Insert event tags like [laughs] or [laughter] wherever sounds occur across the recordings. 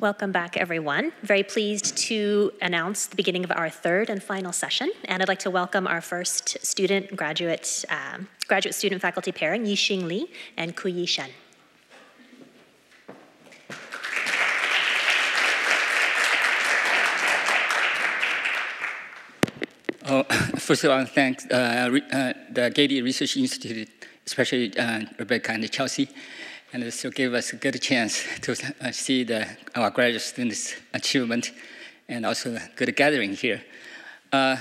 Welcome back, everyone. Very pleased to announce the beginning of our third and final session, and I'd like to welcome our first student graduate um, graduate student faculty pairing, Yiqing Li and Kuiyi Shen. Oh, [laughs] first of all, thanks uh, uh, the Getty Research Institute, especially uh, Rebecca and Chelsea, and also gave us a good chance to uh, see the, our graduate students' achievement and also a good gathering here. Uh,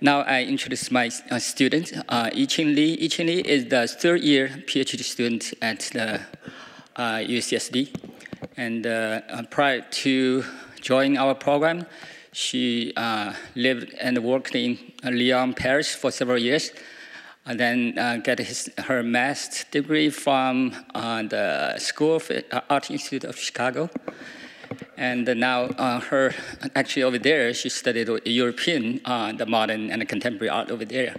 now I introduce my uh, student, uh, Yiqing Li. Yiqing Li is the third year PhD student at the UCSD. And prior to joining our program, she uh, lived and worked in Lyon, Paris for several years, and then uh, got his, her master's degree from uh, the School of uh, Art Institute of Chicago. And now uh, her, actually over there, she studied European, uh, the modern and the contemporary art over there.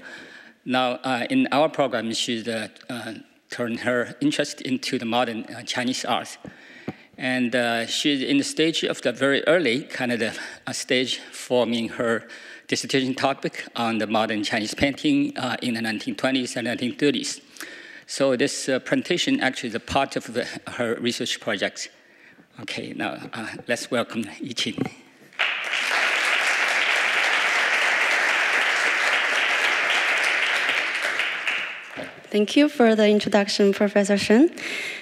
Now in our program, she's turned her interest into the modern Chinese art. And uh, she's in the stage of the very early kind of the uh, stage forming her dissertation topic on the modern Chinese painting uh, in the 1920s and 1930s. So this uh, presentation actually is a part of the, her research project. Okay, now uh, let's welcome Yiqing. Thank you for the introduction, Professor Shen.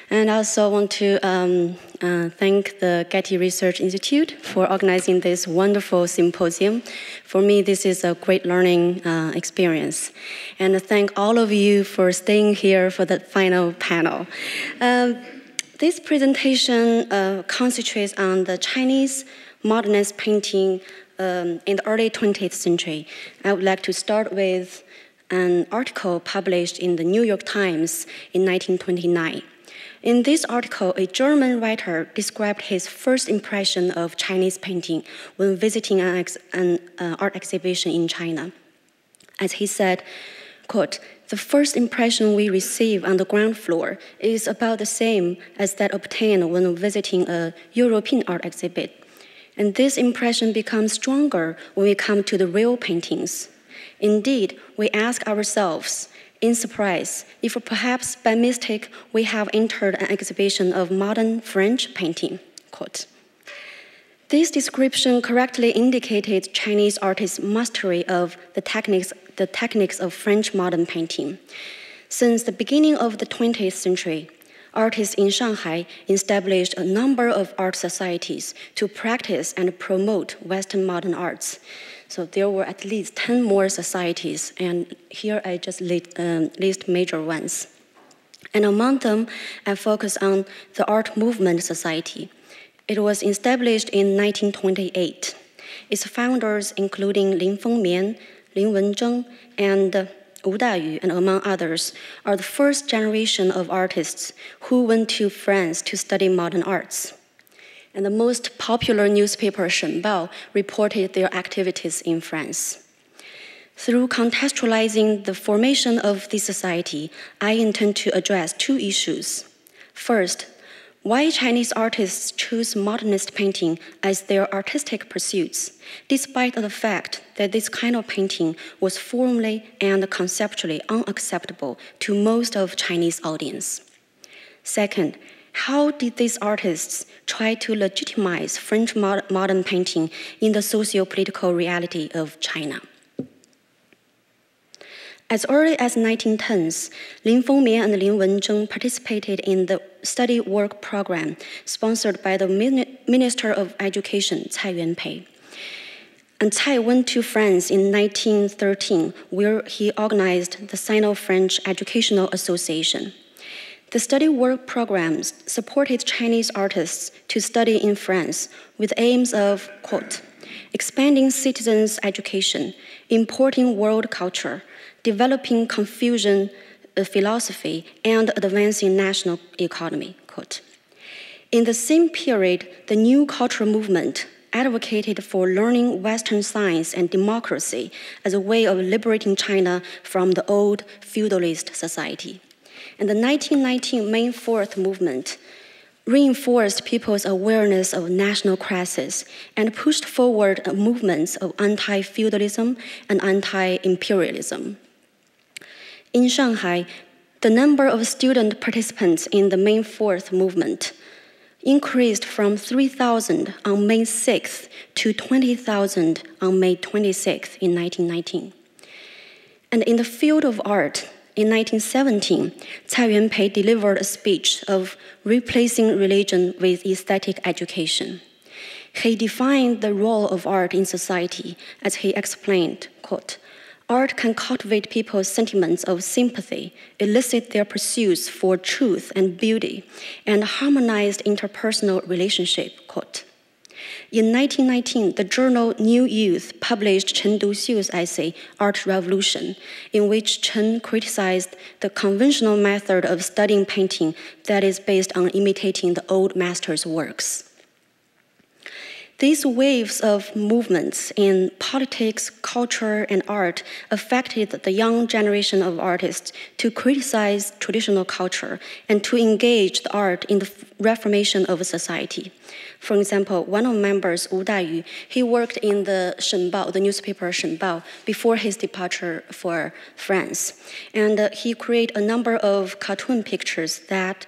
And I also want to um, uh, thank the Getty Research Institute for organizing this wonderful symposium. For me, this is a great learning uh, experience. And thank all of you for staying here for the final panel. Um, this presentation uh, concentrates on the Chinese modernist painting um, in the early 20th century. I would like to start with an article published in the New York Times in 1929. In this article, a German writer described his first impression of Chinese painting when visiting an, ex an uh, art exhibition in China. As he said, quote, the first impression we receive on the ground floor is about the same as that obtained when visiting a European art exhibit. And this impression becomes stronger when we come to the real paintings. Indeed, we ask ourselves, in surprise, if perhaps by mistake we have entered an exhibition of modern French painting. Quote. This description correctly indicated Chinese artists' mastery of the techniques, the techniques of French modern painting. Since the beginning of the 20th century, artists in Shanghai established a number of art societies to practice and promote Western modern arts. So there were at least 10 more societies, and here I just list, um, list major ones. And among them, I focus on the Art Movement Society. It was established in 1928. Its founders, including Lin Fengmian, Lin Wenzheng, and Wu Dayu, and among others, are the first generation of artists who went to France to study modern arts and the most popular newspaper Shenbao reported their activities in France. Through contextualizing the formation of this society, I intend to address two issues. First, why Chinese artists choose modernist painting as their artistic pursuits, despite the fact that this kind of painting was formally and conceptually unacceptable to most of Chinese audience. Second, how did these artists try to legitimize French modern painting in the socio-political reality of China? As early as 1910s, Lin Fengmian and Lin Wenzheng participated in the study work program sponsored by the Minister of Education, Cai Yuanpei. And Cai went to France in 1913, where he organized the Sino-French Educational Association. The study work programs supported Chinese artists to study in France with aims of, quote, expanding citizens' education, importing world culture, developing Confucian uh, philosophy, and advancing national economy, quote. In the same period, the new cultural movement advocated for learning Western science and democracy as a way of liberating China from the old feudalist society. And the 1919 May 4th movement reinforced people's awareness of national crisis and pushed forward movements of anti feudalism and anti imperialism. In Shanghai, the number of student participants in the May 4th movement increased from 3,000 on May 6th to 20,000 on May 26th in 1919. And in the field of art, in 1917, Cai Yuanpei delivered a speech of replacing religion with aesthetic education. He defined the role of art in society as he explained, quote, Art can cultivate people's sentiments of sympathy, elicit their pursuits for truth and beauty, and harmonized interpersonal relationship. Quote. In 1919, the journal New Youth published Chen Duxiu's essay, Art Revolution, in which Chen criticized the conventional method of studying painting that is based on imitating the old master's works. These waves of movements in politics, culture, and art affected the young generation of artists to criticize traditional culture and to engage the art in the reformation of society. For example, one of members, Wu Dayu, he worked in the Shenbao, the newspaper Shenbao, before his departure for France. And uh, he created a number of cartoon pictures that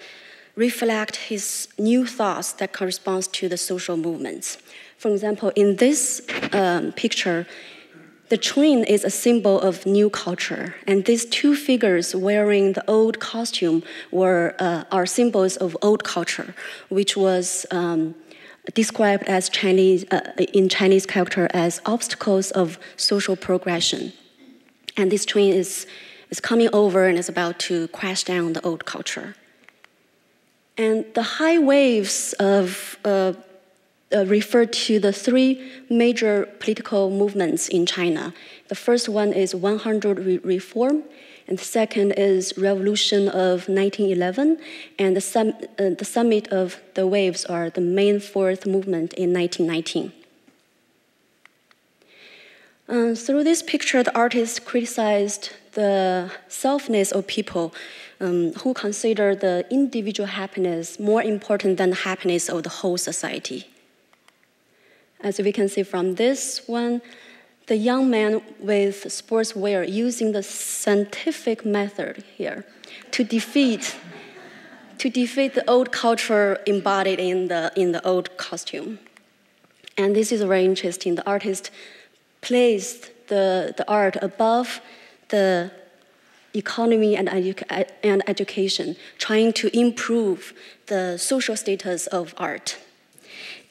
reflect his new thoughts that corresponds to the social movements. For example, in this um, picture, the train is a symbol of new culture, and these two figures wearing the old costume were uh, are symbols of old culture, which was um, described as Chinese uh, in Chinese character as obstacles of social progression. And this train is is coming over and is about to crash down the old culture. And the high waves of uh, uh, refer to the three major political movements in China. The first one is 100 re reform, and the second is revolution of 1911, and the, sum, uh, the summit of the waves are the May fourth movement in 1919. Um, through this picture, the artist criticized the selfness of people um, who consider the individual happiness more important than the happiness of the whole society. As we can see from this one, the young man with sportswear using the scientific method here to defeat to defeat the old culture embodied in the in the old costume. And this is very interesting. The artist placed the, the art above the economy and, edu- and education, trying to improve the social status of art.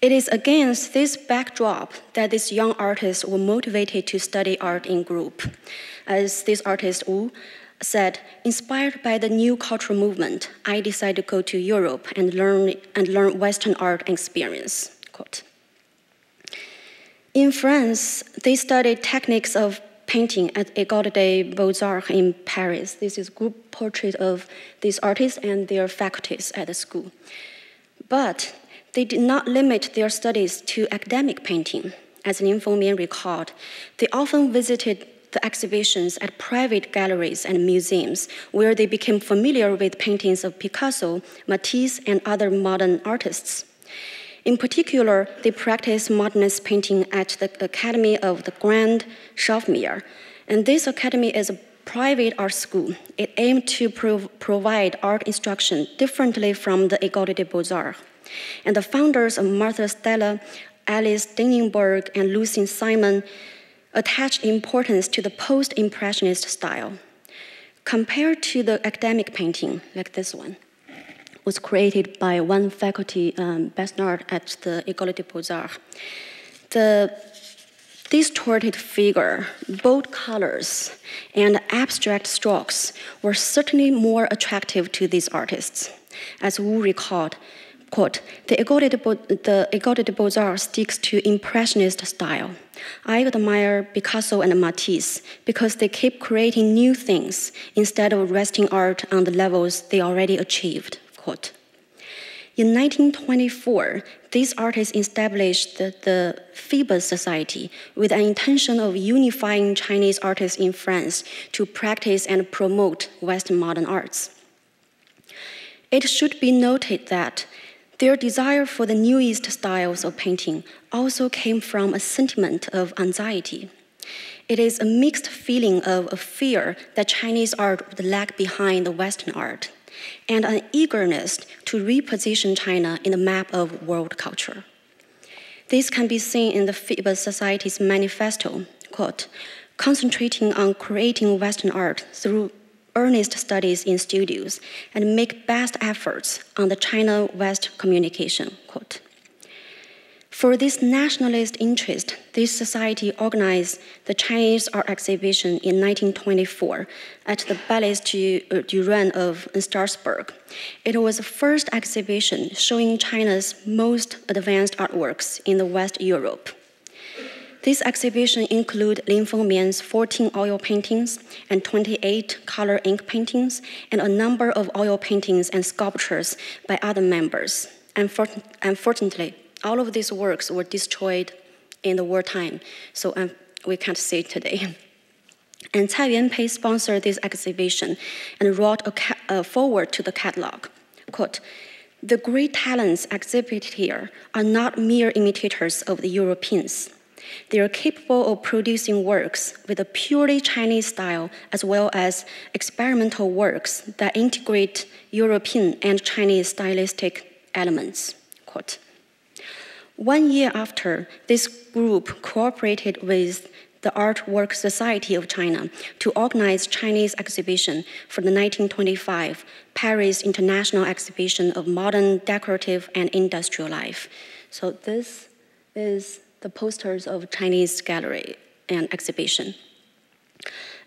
It is against this backdrop that these young artists were motivated to study art in group. As this artist Wu said, inspired by the new cultural movement, I decided to go to Europe and learn, and learn Western art experience. Quote. In France, they studied techniques of painting at École des Beaux-Arts in Paris. This is group portrait of these artists and their faculties at the school. But they did not limit their studies to academic painting. As Lin Fengmian recalled, they often visited the exhibitions at private galleries and museums, where they became familiar with paintings of Picasso, Matisse, and other modern artists. In particular, they practiced modernist painting at the Academy of the Grande Chaumière. And this academy is a private art school. It aimed to prov provide art instruction differently from the École des Beaux-Arts and the founders of Martha Stettler, Alice Deininger, and Lucien Simon attached importance to the post Impressionist style. Compared to the academic painting, like this one, was created by one faculty, um, Besnard, at the École des Beaux-Arts. The distorted figure, bold colors, and abstract strokes were certainly more attractive to these artists. As Wu recalled, Quote, the École de, Beaux, the École des Beaux-Arts sticks to Impressionist style. I admire Picasso and Matisse because they keep creating new things instead of resting art on the levels they already achieved. Quote. In 1924, these artists established the, the Phoebus Society with an intention of unifying Chinese artists in France to practice and promote Western modern arts. It should be noted that Their desire for the newest styles of painting also came from a sentiment of anxiety. It is a mixed feeling of a fear that Chinese art would lag behind the Western art, and an eagerness to reposition China in the map of world culture. This can be seen in the Phoebus Society's manifesto, quote, concentrating on creating Western art through earnest studies in studios and make best efforts on the China-West communication, quote. For this nationalist interest, this society organized the Chinese art exhibition in 1924 at the Palais du uh, Rhin of Strasbourg. It was the first exhibition showing China's most advanced artworks in the West Europe. This exhibition includes Lin Fengmian's 14 oil paintings and 28 color ink paintings, and a number of oil paintings and sculptures by other members. Unfortunately, all of these works were destroyed in the wartime, so um, we can't see today. [laughs] And Cai Yuanpei sponsored this exhibition and wrote a, a forward to the catalog. Quote, the great talents exhibited here are not mere imitators of the Europeans. They are capable of producing works with a purely Chinese style as well as experimental works that integrate European and Chinese stylistic elements. Quote. One year after, this group cooperated with the Artwork Society of China to organize Chinese exhibition for the 1925 Paris International Exhibition of Modern Decorative and Industrial Life. So this is the posters of Chinese gallery and exhibition.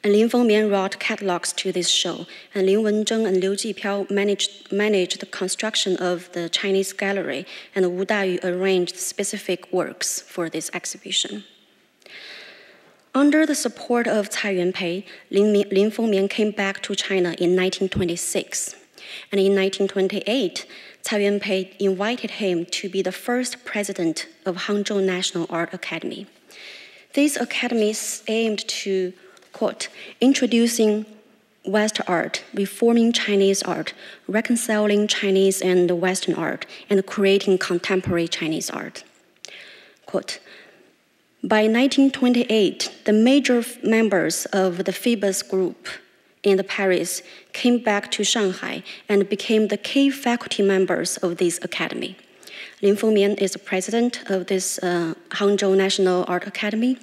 And Lin Fengmian wrote catalogs to this show, and Lin Wenzheng and Liu Jipiao managed, managed the construction of the Chinese gallery, and Wu Dayu arranged specific works for this exhibition. Under the support of Cai Yuanpei, Lin, Lin Fengmian came back to China in 1926. And in 1928, Cai Yuanpei invited him to be the first president of Hangzhou National Art Academy. These academies aimed to, quote, introducing West art, reforming Chinese art, reconciling Chinese and Western art, and creating contemporary Chinese art. Quote, by 1928, the major members of the Phoebus group in Paris came back to Shanghai and became the key faculty members of this academy. Lin Fengmian is the president of this uh, Hangzhou National Art Academy,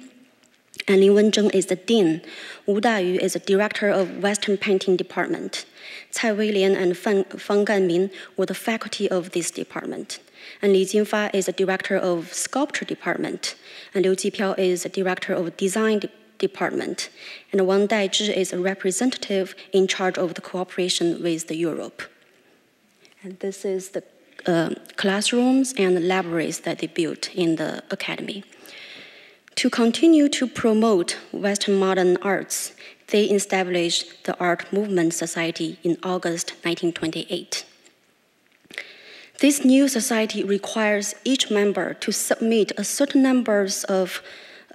and Lin Wenzheng is the dean. Wu Dayu is the director of Western Painting Department. Cai Weilian and Feng, Feng Ganmin were the faculty of this department. And Li Jinfa is the director of Sculpture Department. And Liu Jipiao is the director of Design Department department, and Wang Daizhi is a representative in charge of the cooperation with the Europe. And this is the uh, classrooms and libraries that they built in the academy. To continue to promote Western modern arts, they established the Art Movement Society in August 1928. This new society requires each member to submit a certain numbers of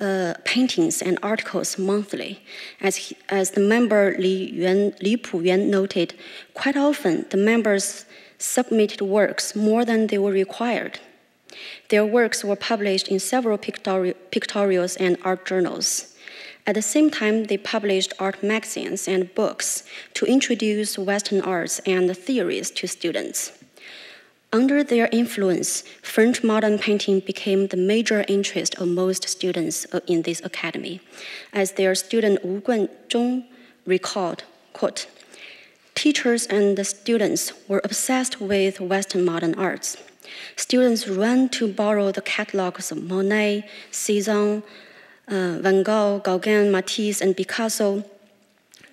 uh, paintings and articles monthly. As, he, as the member Li, Yuan, Li Puyuan noted, quite often the members submitted works more than they were required. Their works were published in several pictori pictorials and art journals. At the same time, they published art magazines and books to introduce Western arts and theories to students. Under their influence, French modern painting became the major interest of most students in this academy. As their student Wu Guanzhong recalled, quote, teachers and the students were obsessed with Western modern arts. Students ran to borrow the catalogs of Monet, Cezanne, uh, Van Gogh, Gauguin, Matisse, and Picasso.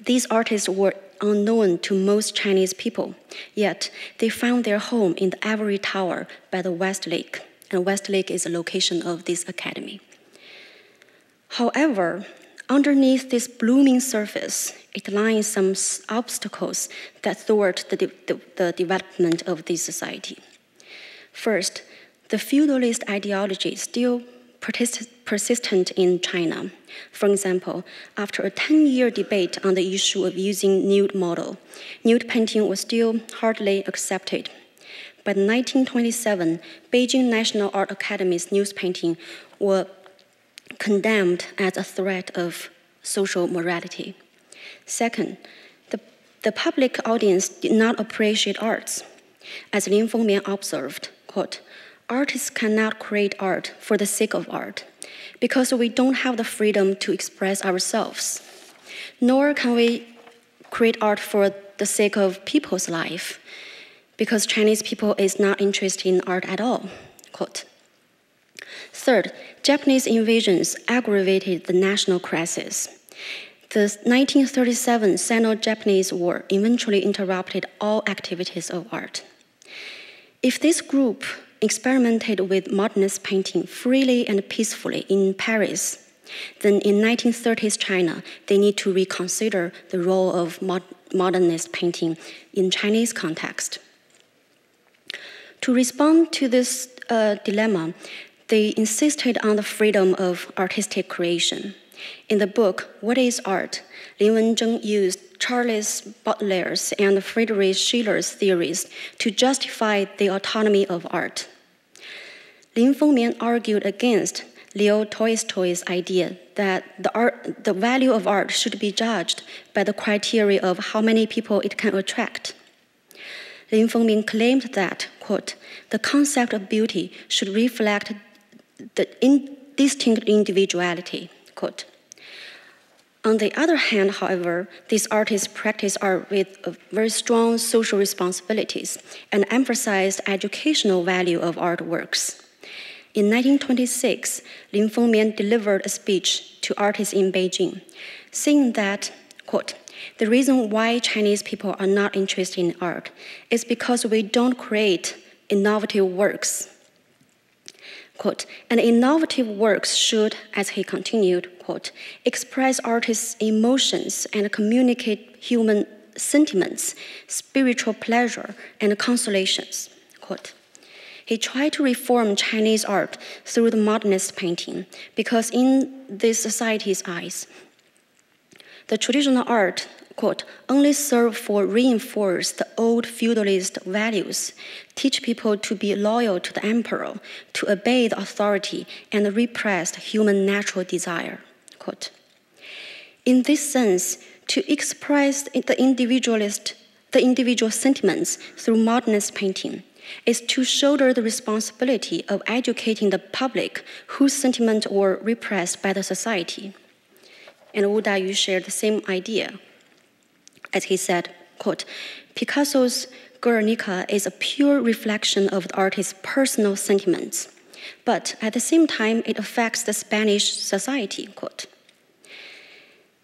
These artists were unknown to most Chinese people, yet they found their home in the Ivory Tower by the West Lake, and West Lake is the location of this academy. However, underneath this blooming surface, it lies some obstacles that thwart the, de the development of this society. First, the feudalist ideology still persistent in China. For example, after a 10 year debate on the issue of using nude model, nude painting was still hardly accepted. By 1927, Beijing National Art Academy's nude painting were condemned as a threat of social morality. Second, the, the public audience did not appreciate arts. As Lin Fengmian observed, quote, artists cannot create art for the sake of art because we don't have the freedom to express ourselves. Nor can we create art for the sake of people's life because Chinese people is not interested in art at all. Quote. Third, Japanese invasions aggravated the national crisis. The 1937 Sino-Japanese War eventually interrupted all activities of art. If this group experimented with modernist painting freely and peacefully in Paris, then in 1930s China, they need to reconsider the role of mod modernist painting in Chinese context. To respond to this uh, dilemma, they insisted on the freedom of artistic creation. In the book, What is Art? Lin Wenzheng used Charles Baudelaire and Friedrich Schiller's theories to justify the autonomy of art. Lin Fengmian argued against Leo Tolstoy's idea that the, art, the value of art should be judged by the criteria of how many people it can attract. Lin Fengmian claimed that, quote, the concept of beauty should reflect the in distinct individuality, quote. On the other hand, however, these artists practice art with uh, very strong social responsibilities and emphasized educational value of artworks. In 1926, Lin Fengmian delivered a speech to artists in Beijing, saying that, quote, the reason why Chinese people are not interested in art is because we don't create innovative works. Quote, and innovative works should, as he continued, quote, express artists' emotions and communicate human sentiments, spiritual pleasure, and consolations. Quote. He tried to reform Chinese art through the modernist painting because, in this society's eyes, the traditional art quote, only serve for reinforce the old feudalist values, teach people to be loyal to the emperor, to obey the authority, and repress human natural desire. Quote. In this sense, to express the individualist, the individual sentiments through modernist painting is to shoulder the responsibility of educating the public whose sentiments were repressed by the society. And Wu Dayu shared the same idea as he said, quote, Picasso's Guernica is a pure reflection of the artist's personal sentiments, but at the same time, it affects the Spanish society, quote.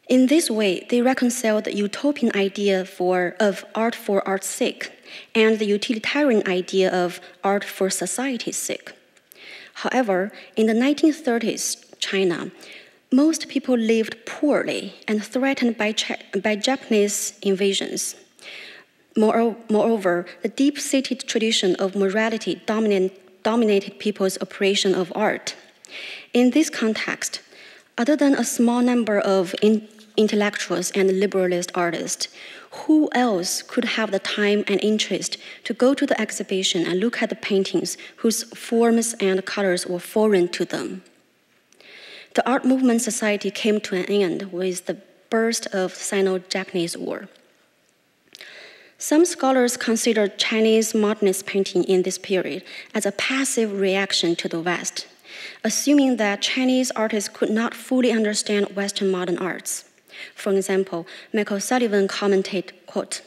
In this way, they reconcile the utopian idea for, of art for art's sake and the utilitarian idea of art for society's sake. However, in the 1930s, China, most people lived poorly and threatened by, by Japanese invasions. Moreover, the deep seated tradition of morality dominate, dominated people's appreciation of art. In this context, other than a small number of in, intellectuals and liberalist artists, who else could have the time and interest to go to the exhibition and look at the paintings whose forms and colors were foreign to them? The art movement society came to an end with the burst of Sino-Japanese War. Some scholars consider Chinese modernist painting in this period as a passive reaction to the West, assuming that Chinese artists could not fully understand Western modern arts. For example, Michael Sullivan commented, quote,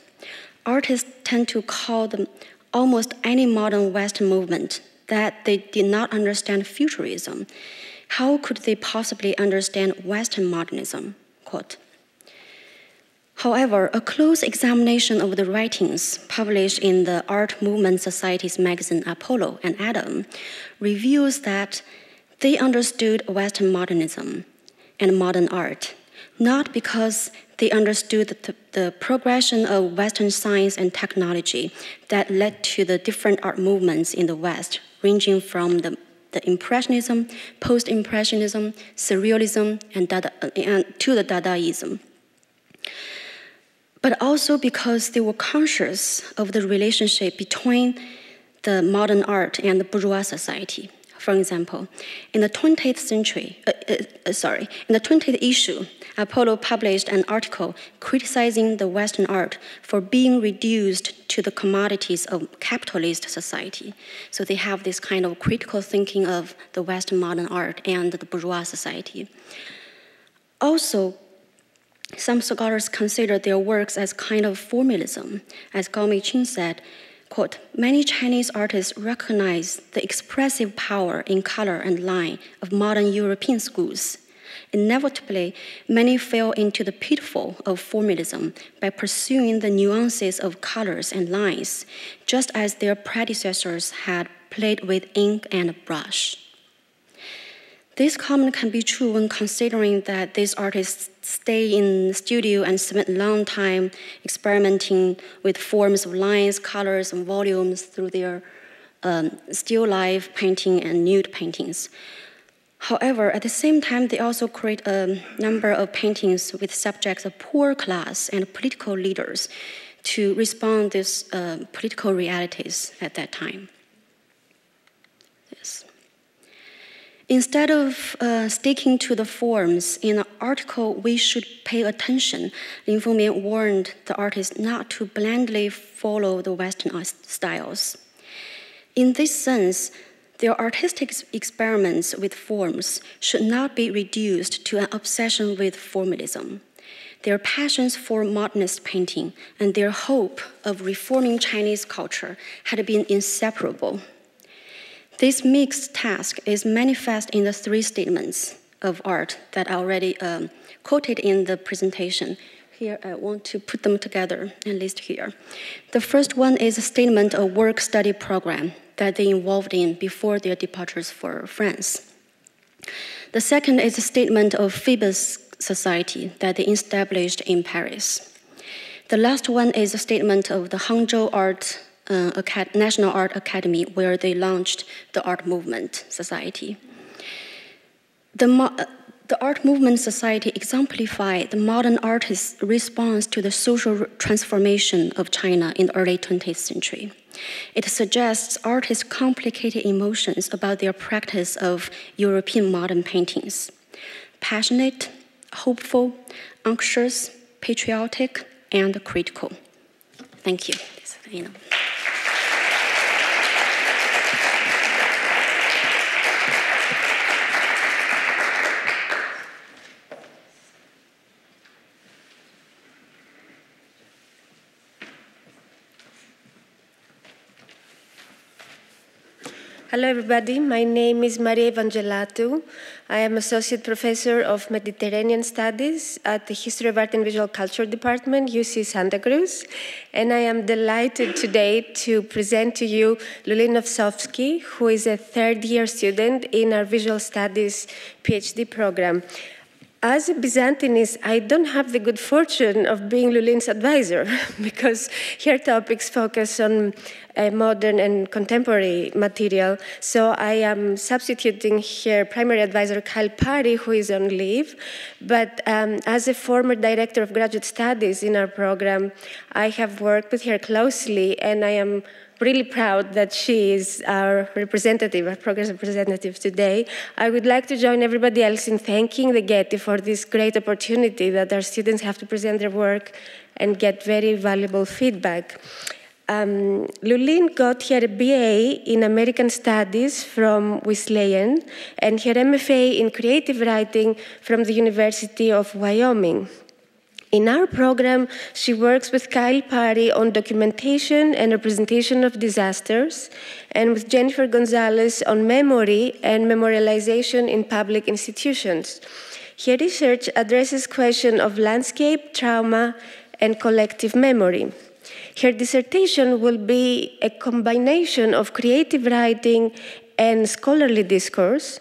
artists tend to call them almost any modern Western movement that they did not understand futurism how could they possibly understand Western modernism? Quote. However, a close examination of the writings published in the Art Movement Society's magazine Apollo and Adam reveals that they understood Western modernism and modern art, not because they understood the, the, progression of Western science and technology that led to the different art movements in the West, ranging from the the Impressionism, Post-Impressionism, Surrealism, and, Dada, and to the Dadaism. But also because they were conscious of the relationship between the modern art and the bourgeois society. For example, in the 20th century, uh, uh, uh, sorry, in the 20th issue, Apollo published an article criticizing the Western art for being reduced to the commodities of capitalist society. So they have this kind of critical thinking of the Western modern art and the bourgeois society. Also, some scholars consider their works as kind of formalism. As Gao Meiqun said, quote, many Chinese artists recognize the expressive power in color and line of modern European schools Inevitably, many fell into the pitfall of formalism by pursuing the nuances of colors and lines, just as their predecessors had played with ink and brush. This comment can be true when considering that these artists stay in the studio and spend a long time experimenting with forms of lines, colors, and volumes through their um, still life painting and nude paintings. However, at the same time, they also create a number of paintings with subjects of poor class and political leaders to respond to these uh, political realities at that time. Instead of uh, sticking to the forms in the article, we should pay attention. Lin Fengmian warned the artist not to blindly follow the Western styles. In this sense, their artistic experiments with forms should not be reduced to an obsession with formalism. Their passions for modernist painting and their hope of reforming Chinese culture had been inseparable. This mixed task is manifest in the three statements of art that I already um, quoted in the presentation. Here, I want to put them together and list here. The first one is a statement of work study program that they involved in before their departures for France. The second is a statement of Phoebus Society that they established in Paris. The last one is a statement of the Hangzhou Art uh, National Art Academy, where they launched the Art Movement Society. The, uh, the Art Movement Society exemplified the modern artist's response to the social transformation of China in the early 20th century. It suggests artists' complicated emotions about their practice of European modern paintings passionate, hopeful, anxious, patriotic, and critical. Thank you. Aí. Hello, everybody. My name is Maria Evangelatou. I am Associate Professor of Mediterranean Studies at the History of Art and Visual Culture Department, UC Santa Cruz. And I am delighted today to present to you LuLing Osofsky, who is a third year student in our Visual Studies PhD program. As a Byzantinist, I don't have the good fortune of being LuLing's advisor [laughs] because her topics focus on uh, modern and contemporary material. So I am substituting her primary advisor, Kyle Parry, who is on leave. But um, as a former director of graduate studies in our program, I have worked with her closely, and I am really proud that she is our representative, our progress representative today. I would like to join everybody else in thanking the Getty for this great opportunity that our students have to present their work and get very valuable feedback. Um, LuLing got her BA in American Studies from Wesleyan and her MFA in Creative Writing from the University of Wyoming. In our program, she works with Kyle Parry on documentation and representation of disasters, and with Jennifer Gonzalez on memory and memorialization in public institutions. Her research addresses questions of landscape, trauma, and collective memory. Her dissertation will be a combination of creative writing and scholarly discourse,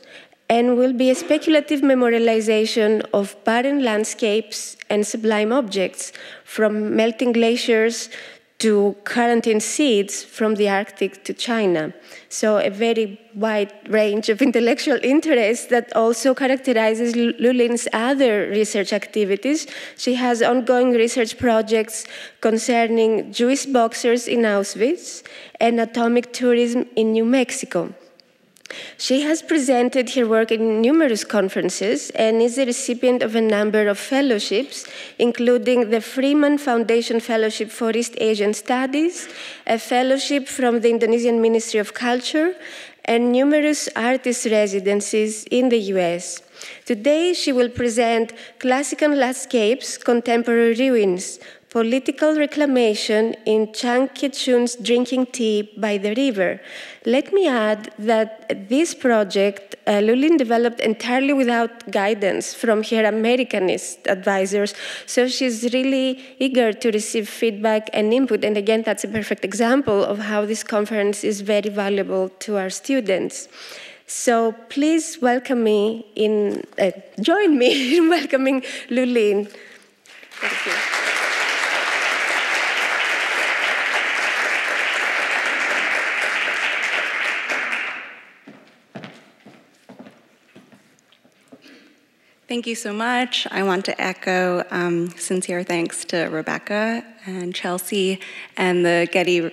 and will be a speculative memorialization of barren landscapes and sublime objects, from melting glaciers to quarantine seeds from the Arctic to China. So, a very wide range of [laughs] intellectual interests that also characterizes LuLing's other research activities. She has ongoing research projects concerning Jewish boxers in Auschwitz and atomic tourism in New Mexico. She has presented her work in numerous conferences and is a recipient of a number of fellowships, including the Freeman Foundation Fellowship for East Asian Studies, a fellowship from the Indonesian Ministry of Culture, and numerous artist residencies in the US. Today, she will present Classical Landscapes, Contemporary Ruins, political reclamation in Zhang Kechun's drinking tea by the river. Let me add that this project uh, LuLing developed entirely without guidance from her Americanist advisors, so she's really eager to receive feedback and input. And again, that's a perfect example of how this conference is very valuable to our students. So please welcome me in, uh, join me [laughs] in welcoming LuLing. Thank you. Thank you so much. I want to echo um, sincere thanks to Rebecca and Chelsea and the Getty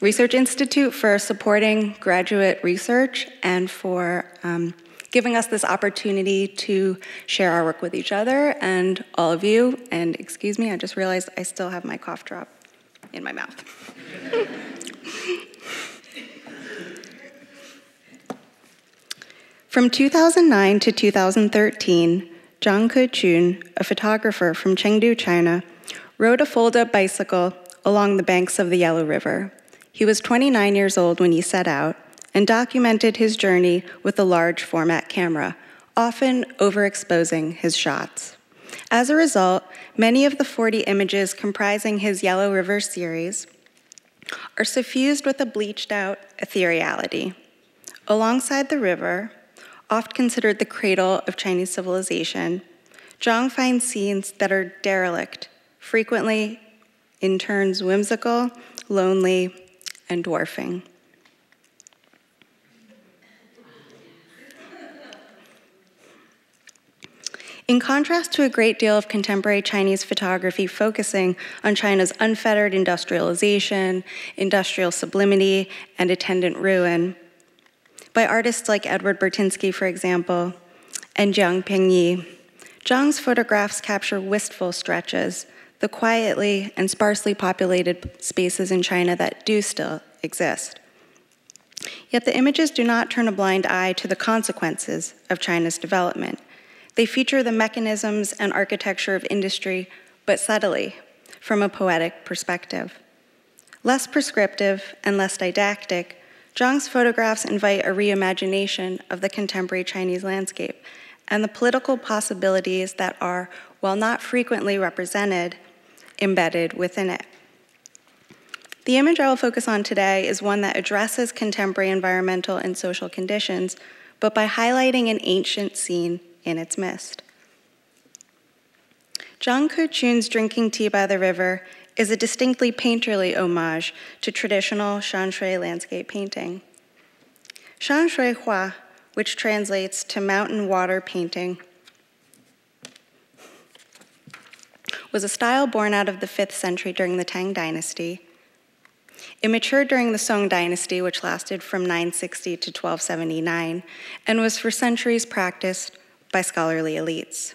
Research Institute for supporting graduate research and for um, giving us this opportunity to share our work with each other and all of you. And excuse me, I just realized I still have my cough drop in my mouth. [laughs] From 2009 to 2013, Zhang Kechun, a photographer from Chengdu, China, rode a fold up bicycle along the banks of the Yellow River. He was 29 years old when he set out and documented his journey with a large format camera, often overexposing his shots. As a result, many of the 40 images comprising his Yellow River series are suffused with a bleached out ethereality. Alongside the river, oft considered the cradle of Chinese civilization, Zhang finds scenes that are derelict, frequently in turns whimsical, lonely, and dwarfing. In contrast to a great deal of contemporary Chinese photography focusing on China's unfettered industrialization, industrial sublimity, and attendant ruin, by artists like Edward Burtynsky, for example, and Jiang Pingyi. Zhang's photographs capture wistful stretches, the quietly and sparsely populated spaces in China that do still exist. Yet the images do not turn a blind eye to the consequences of China's development. They feature the mechanisms and architecture of industry, but subtly, from a poetic perspective. Less prescriptive and less didactic, Zhang's photographs invite a reimagination of the contemporary Chinese landscape and the political possibilities that are, while not frequently represented, embedded within it. The image I will focus on today is one that addresses contemporary environmental and social conditions, but by highlighting an ancient scene in its midst. Zhang Kechun's Drinking Tea by the River is a distinctly painterly homage to traditional Shanshui landscape painting. Shanshui Hua, which translates to mountain water painting, was a style born out of the 5th century during the Tang Dynasty. It matured during the Song Dynasty, which lasted from 960 to 1279, and was for centuries practiced by scholarly elites.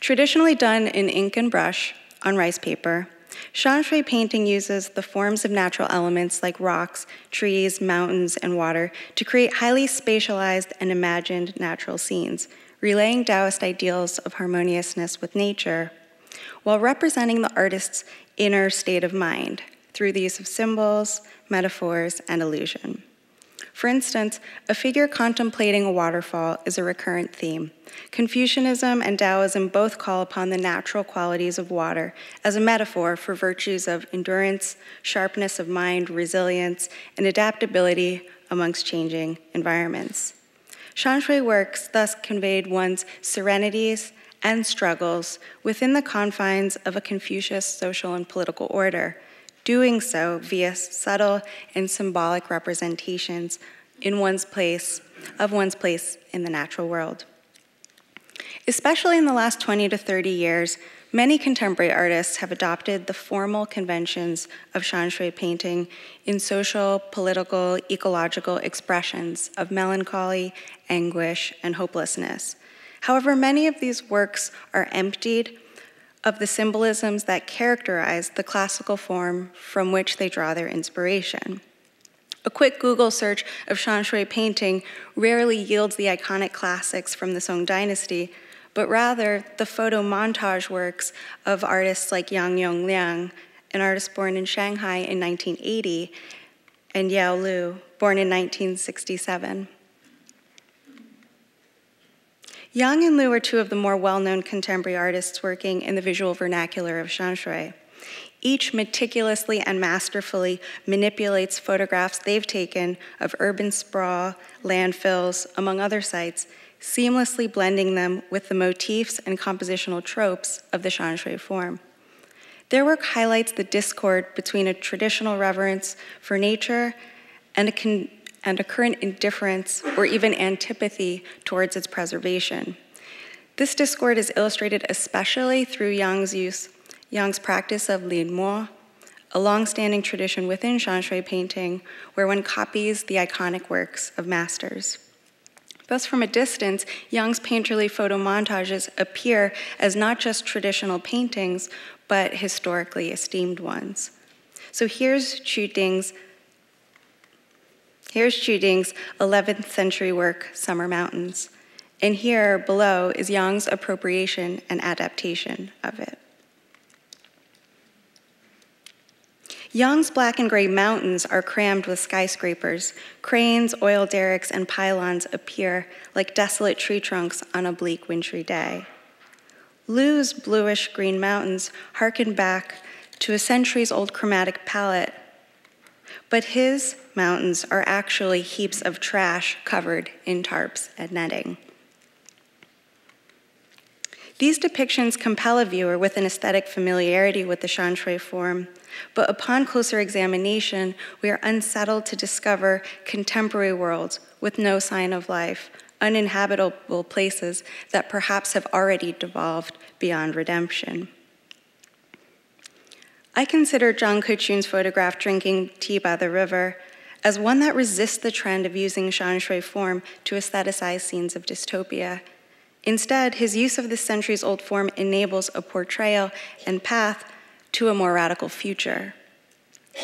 Traditionally done in ink and brush, on rice paper. Shanshui painting uses the forms of natural elements like rocks, trees, mountains, and water to create highly spatialized and imagined natural scenes, relaying Taoist ideals of harmoniousness with nature, while representing the artist's inner state of mind through the use of symbols, metaphors, and illusion. For instance, a figure contemplating a waterfall is a recurrent theme. Confucianism and Taoism both call upon the natural qualities of water as a metaphor for virtues of endurance, sharpness of mind, resilience, and adaptability amongst changing environments. Shanshui works thus conveyed one's serenities and struggles within the confines of a Confucius social and political order, doing so via subtle and symbolic representations in one's place, of one's place in the natural world. Especially in the last 20 to 30 years, many contemporary artists have adopted the formal conventions of Shanshui painting in social, political, ecological expressions of melancholy, anguish, and hopelessness. However, many of these works are emptied of the symbolisms that characterize the classical form from which they draw their inspiration. A quick Google search of Shanshui painting rarely yields the iconic classics from the Song dynasty, but rather the photo montage works of artists like Yang Yong Liang, an artist born in Shanghai in 1980, and Yao Lu, born in 1967. Yang and Lu are two of the more well known contemporary artists working in the visual vernacular of Shanshui. Each meticulously and masterfully manipulates photographs they've taken of urban sprawl, landfills, among other sites, seamlessly blending them with the motifs and compositional tropes of the Shanshui form. Their work highlights the discord between a traditional reverence for nature and a and a current indifference or even antipathy towards its preservation. This discord is illustrated especially through Yang's use, Yang's practice of linmo, a long-standing tradition within Shanshui painting where one copies the iconic works of masters. Thus, from a distance, Yang's painterly photo montages appear as not just traditional paintings, but historically esteemed ones. So here's Qu Ding's Here's Qu 11th century work, Summer Mountains. And here below is Yang's appropriation and adaptation of it. Yang's black and gray mountains are crammed with skyscrapers. Cranes, oil derricks, and pylons appear like desolate tree trunks on a bleak wintry day. Lu's bluish green mountains harken back to a centuries old chromatic palette but his mountains are actually heaps of trash covered in tarps and netting. These depictions compel a viewer with an aesthetic familiarity with the Shanshui form, but upon closer examination, we are unsettled to discover contemporary worlds with no sign of life, uninhabitable places that perhaps have already devolved beyond redemption. I consider Zhang Kechun's photograph, Drinking Tea by the River, as one that resists the trend of using Shanshui form to aestheticize scenes of dystopia. Instead, his use of this centuries old form enables a portrayal and path to a more radical future.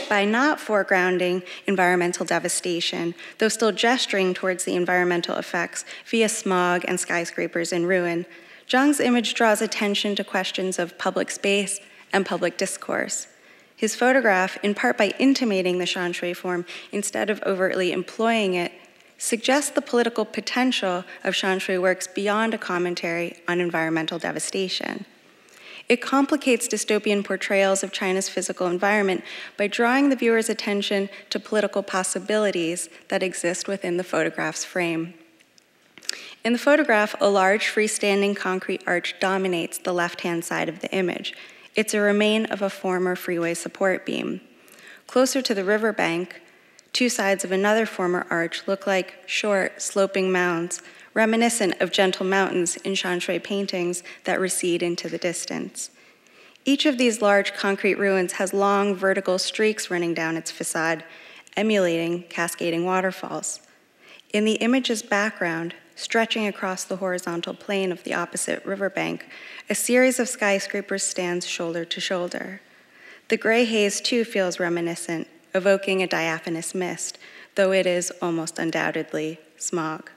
By not foregrounding environmental devastation, though still gesturing towards the environmental effects via smog and skyscrapers in ruin, Zhang's image draws attention to questions of public space, and public discourse. His photograph, in part by intimating the Shanshui form instead of overtly employing it, suggests the political potential of Shanshui works beyond a commentary on environmental devastation. It complicates dystopian portrayals of China's physical environment by drawing the viewer's attention to political possibilities that exist within the photograph's frame. In the photograph, a large freestanding concrete arch dominates the left hand side of the image, it's a remain of a former freeway support beam. Closer to the riverbank, two sides of another former arch look like short, sloping mounds, reminiscent of gentle mountains in Shanshui paintings that recede into the distance. Each of these large concrete ruins has long vertical streaks running down its facade, emulating cascading waterfalls. In the image's background, stretching across the horizontal plane of the opposite riverbank, a series of skyscrapers stands shoulder to shoulder. The gray haze, too, feels reminiscent, evoking a diaphanous mist, though it is almost undoubtedly smog.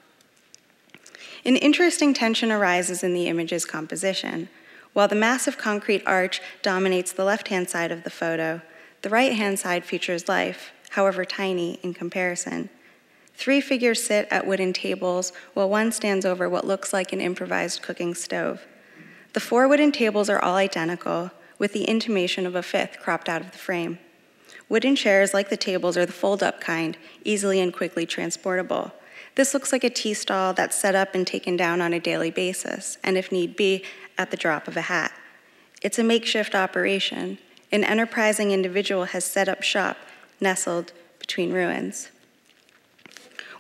An interesting tension arises in the image's composition. While the massive concrete arch dominates the left hand side of the photo, the right hand side features life, however tiny in comparison. Three figures sit at wooden tables while one stands over what looks like an improvised cooking stove. The four wooden tables are all identical, with the intimation of a fifth cropped out of the frame. Wooden chairs, like the tables, are the fold up kind, easily and quickly transportable. This looks like a tea stall that's set up and taken down on a daily basis, and if need be, at the drop of a hat. It's a makeshift operation, an enterprising individual has set up shop nestled between ruins.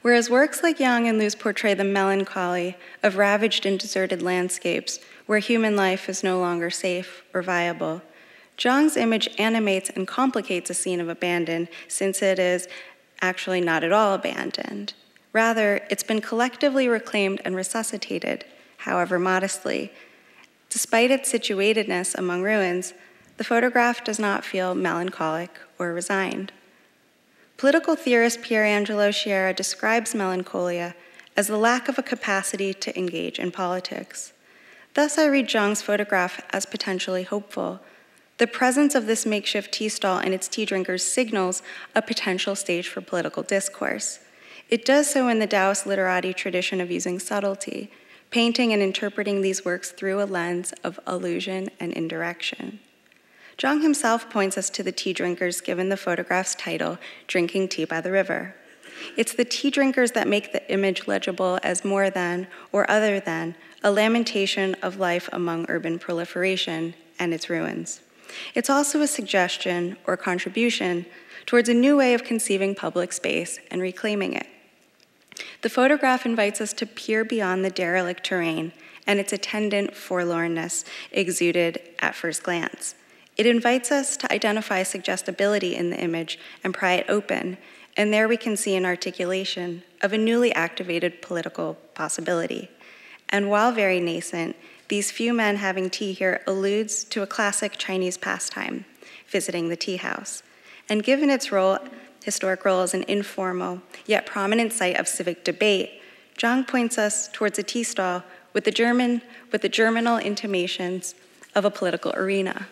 Whereas works like Yang and Lu's portray the melancholy of ravaged and deserted landscapes where human life is no longer safe or viable, Zhang's image animates and complicates a scene of abandon since it is actually not at all abandoned. Rather, it's been collectively reclaimed and resuscitated, however modestly. Despite its situatedness among ruins, the photograph does not feel melancholic or resigned. Political theorist Pierangelo Schiera describes melancholia as the lack of a capacity to engage in politics. Thus, I read Zhang's photograph as potentially hopeful. The presence of this makeshift tea stall and its tea drinkers signals a potential stage for political discourse. It does so in the Taoist literati tradition of using subtlety, painting and interpreting these works through a lens of allusion and indirection. Zhang himself points us to the tea drinkers given the photograph's title, Drinking Tea by the River. It's the tea drinkers that make the image legible as more than or other than a lamentation of life among urban proliferation and its ruins. It's also a suggestion or contribution towards a new way of conceiving public space and reclaiming it. The photograph invites us to peer beyond the derelict terrain and its attendant forlornness exuded at first glance. It invites us to identify suggestibility in the image and pry it open, and there we can see an articulation of a newly activated political possibility. And while very nascent, these few men having tea here alludes to a classic Chinese pastime, visiting the tea house. And given its role, historic role as an informal yet prominent site of civic debate, Zhang points us towards a tea stall with the German with the germinal intimations of a political arena.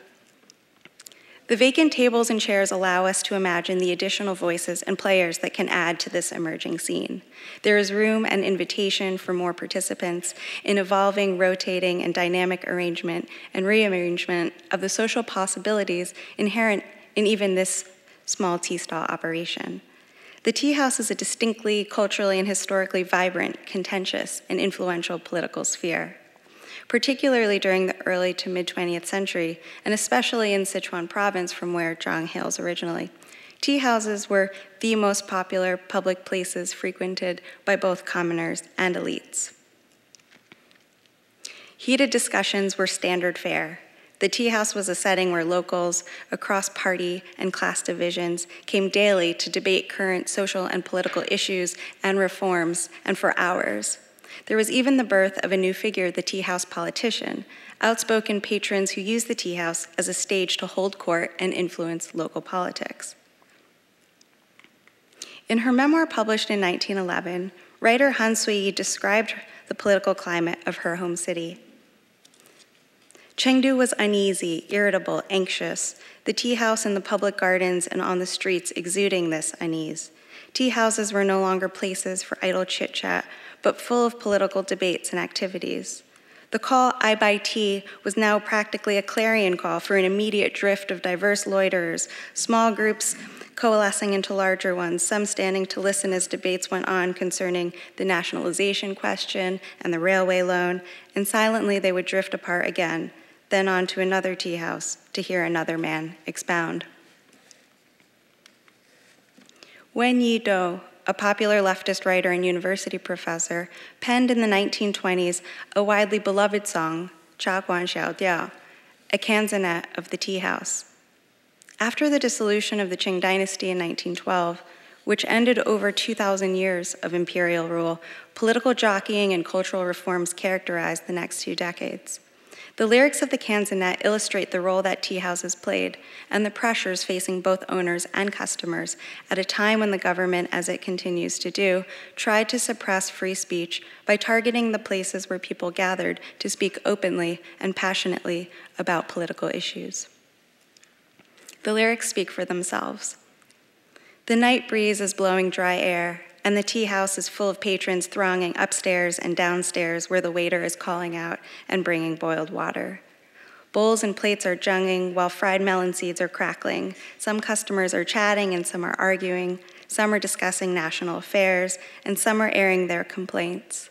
The vacant tables and chairs allow us to imagine the additional voices and players that can add to this emerging scene. There is room and invitation for more participants in evolving, rotating, and dynamic arrangement and rearrangement of the social possibilities inherent in even this small tea stall operation. The tea house is a distinctly culturally and historically vibrant, contentious, and influential political sphere particularly during the early to mid 20th century, and especially in Sichuan province from where Zhang hails originally. Tea houses were the most popular public places frequented by both commoners and elites. Heated discussions were standard fare. The tea house was a setting where locals across party and class divisions came daily to debate current social and political issues and reforms, and for hours. There was even the birth of a new figure, the tea house politician, outspoken patrons who used the tea house as a stage to hold court and influence local politics. In her memoir published in 1911, writer Han Suyin described the political climate of her home city. Chengdu was uneasy, irritable, anxious, the tea house in the public gardens and on the streets exuding this unease. Tea houses were no longer places for idle chit chat, but full of political debates and activities. The call, I buy tea, was now practically a clarion call for an immediate drift of diverse loiterers, small groups coalescing into larger ones, some standing to listen as debates went on concerning the nationalization question and the railway loan, and silently they would drift apart again, then on to another tea house to hear another man expound. Wen Yiduo, a popular leftist writer and university professor, penned in the 1920s a widely beloved song, Cha Guan Xiao Diao, a canzonet of the tea house. After the dissolution of the Qing dynasty in 1912, which ended over 2,000 years of imperial rule, political jockeying and cultural reforms characterized the next two decades. The lyrics of the canzonet illustrate the role that tea houses played and the pressures facing both owners and customers at a time when the government, as it continues to do, tried to suppress free speech by targeting the places where people gathered to speak openly and passionately about political issues. The lyrics speak for themselves. The night breeze is blowing dry air, and the tea house is full of patrons thronging upstairs and downstairs where the waiter is calling out and bringing boiled water. Bowls and plates are junging while fried melon seeds are crackling. Some customers are chatting and some are arguing. Some are discussing national affairs and some are airing their complaints.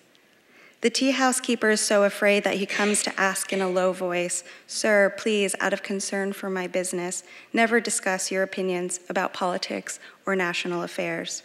The tea house keeper is so afraid that he comes to ask in a low voice, Sir, please, out of concern for my business, never discuss your opinions about politics or national affairs.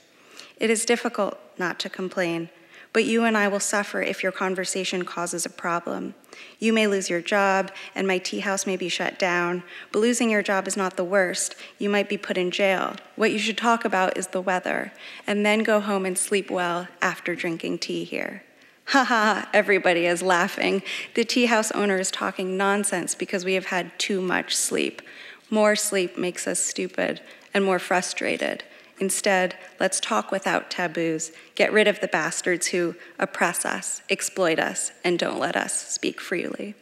It is difficult not to complain, but you and I will suffer if your conversation causes a problem. You may lose your job, and my tea house may be shut down, but losing your job is not the worst. You might be put in jail. What you should talk about is the weather, and then go home and sleep well after drinking tea here. Ha ha, everybody is laughing. The tea house owner is talking nonsense because we have had too much sleep. More sleep makes us stupid and more frustrated. Instead, let's talk without taboos. Get rid of the bastards who oppress us, exploit us, and don't let us speak freely.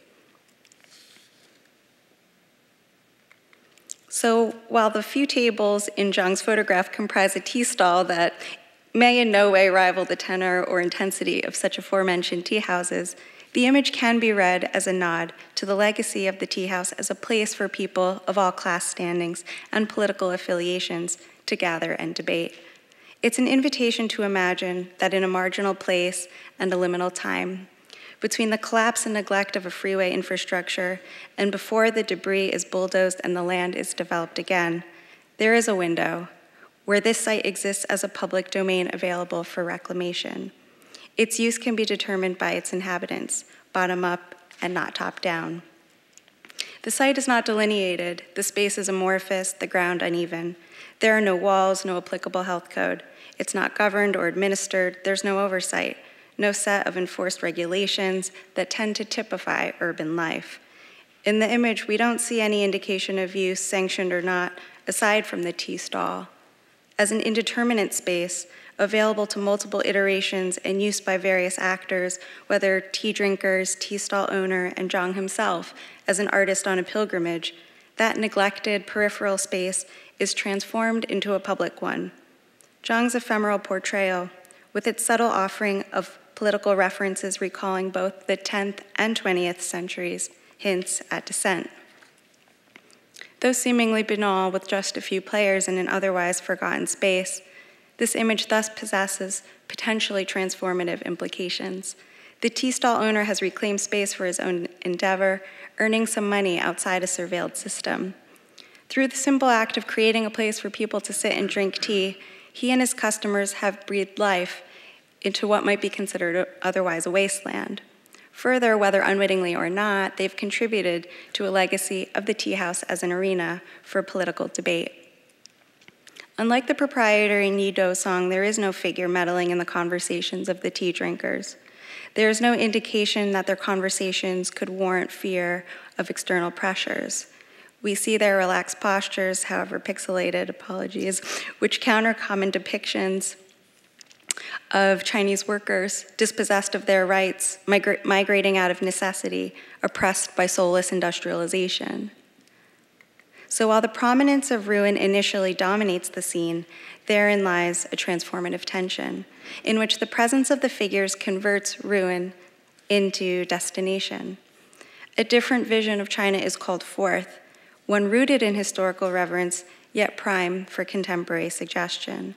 So, while the few tables in Zhang's photograph comprise a tea stall that may in no way rival the tenor or intensity of such aforementioned tea houses, the image can be read as a nod to the legacy of the tea house as a place for people of all class standings and political affiliations to gather and debate. It's an invitation to imagine that in a marginal place and a liminal time, between the collapse and neglect of a freeway infrastructure and before the debris is bulldozed and the land is developed again, there is a window where this site exists as a public domain available for reclamation. Its use can be determined by its inhabitants, bottom up and not top down. The site is not delineated, the space is amorphous, the ground uneven. There are no walls, no applicable health code. It's not governed or administered, there's no oversight, no set of enforced regulations that tend to typify urban life. In the image, we don't see any indication of use, sanctioned or not, aside from the tea stall. As an indeterminate space, available to multiple iterations and used by various actors, whether tea drinkers, tea stall owner, and Zhang himself as an artist on a pilgrimage, that neglected peripheral space is transformed into a public one. Zhang's ephemeral portrayal, with its subtle offering of political references recalling both the 10th and 20th centuries, hints at dissent. Though seemingly banal with just a few players in an otherwise forgotten space, this image thus possesses potentially transformative implications. The tea stall owner has reclaimed space for his own endeavor, earning some money outside a surveilled system. Through the simple act of creating a place for people to sit and drink tea, he and his customers have breathed life into what might be considered otherwise a wasteland. Further, whether unwittingly or not, they've contributed to a legacy of the tea house as an arena for political debate. Unlike the proprietor in Yiduo song, there is no figure meddling in the conversations of the tea drinkers. There is no indication that their conversations could warrant fear of external pressures. We see their relaxed postures, however pixelated, apologies, which counter common depictions of Chinese workers dispossessed of their rights, migra- migrating out of necessity, oppressed by soulless industrialization. So while the prominence of ruin initially dominates the scene, therein lies a transformative tension in which the presence of the figures converts ruin into destination. A different vision of China is called forth, one rooted in historical reverence, yet prime for contemporary suggestion.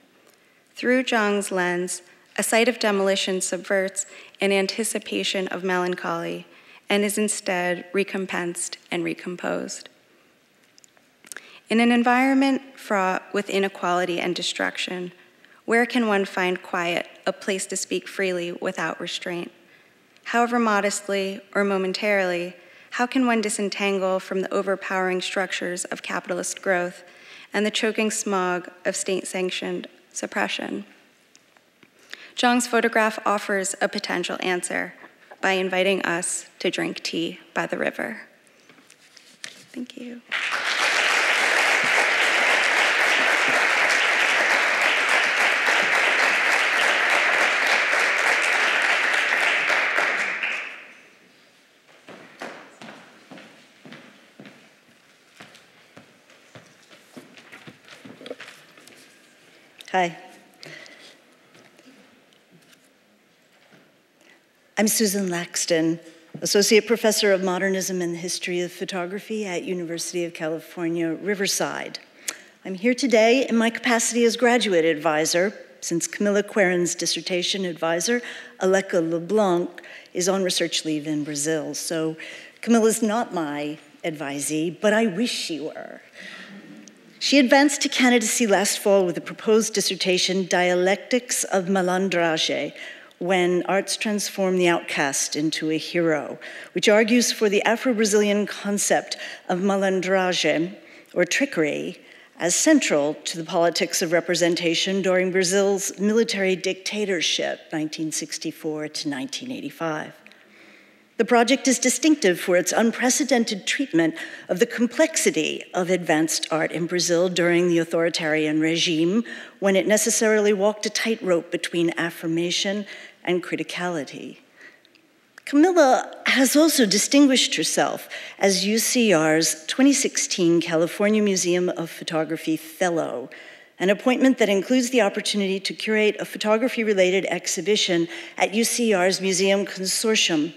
Through Zhang's lens, a site of demolition subverts an anticipation of melancholy and is instead recompensed and recomposed. In an environment fraught with inequality and destruction, where can one find quiet, a place to speak freely without restraint? However modestly or momentarily, how can one disentangle from the overpowering structures of capitalist growth and the choking smog of state sanctioned suppression? Zhang's photograph offers a potential answer by inviting us to drink tea by the river. Thank you. Hi. I'm Susan Laxton, Associate Professor of Modernism and the History of Photography at University of California, Riverside. I'm here today in my capacity as graduate advisor since Camilla Querin's dissertation advisor, Aleca Le Blanc, is on research leave in Brazil. So Camilla's not my advisee, but I wish she were. She advanced to candidacy last fall with a proposed dissertation, Dialectics of Malandragem, when arts transform the outcast into a hero, which argues for the Afro Brazilian concept of malandragem, or trickery, as central to the politics of representation during Brazil's military dictatorship, 1964 to 1985. The project is distinctive for its unprecedented treatment of the complexity of advanced art in Brazil during the authoritarian regime, when it necessarily walked a tightrope between affirmation and criticality. Camilla has also distinguished herself as UCR's 2016 California Museum of Photography Fellow, an appointment that includes the opportunity to curate a photography related exhibition at UCR's Museum Consortium.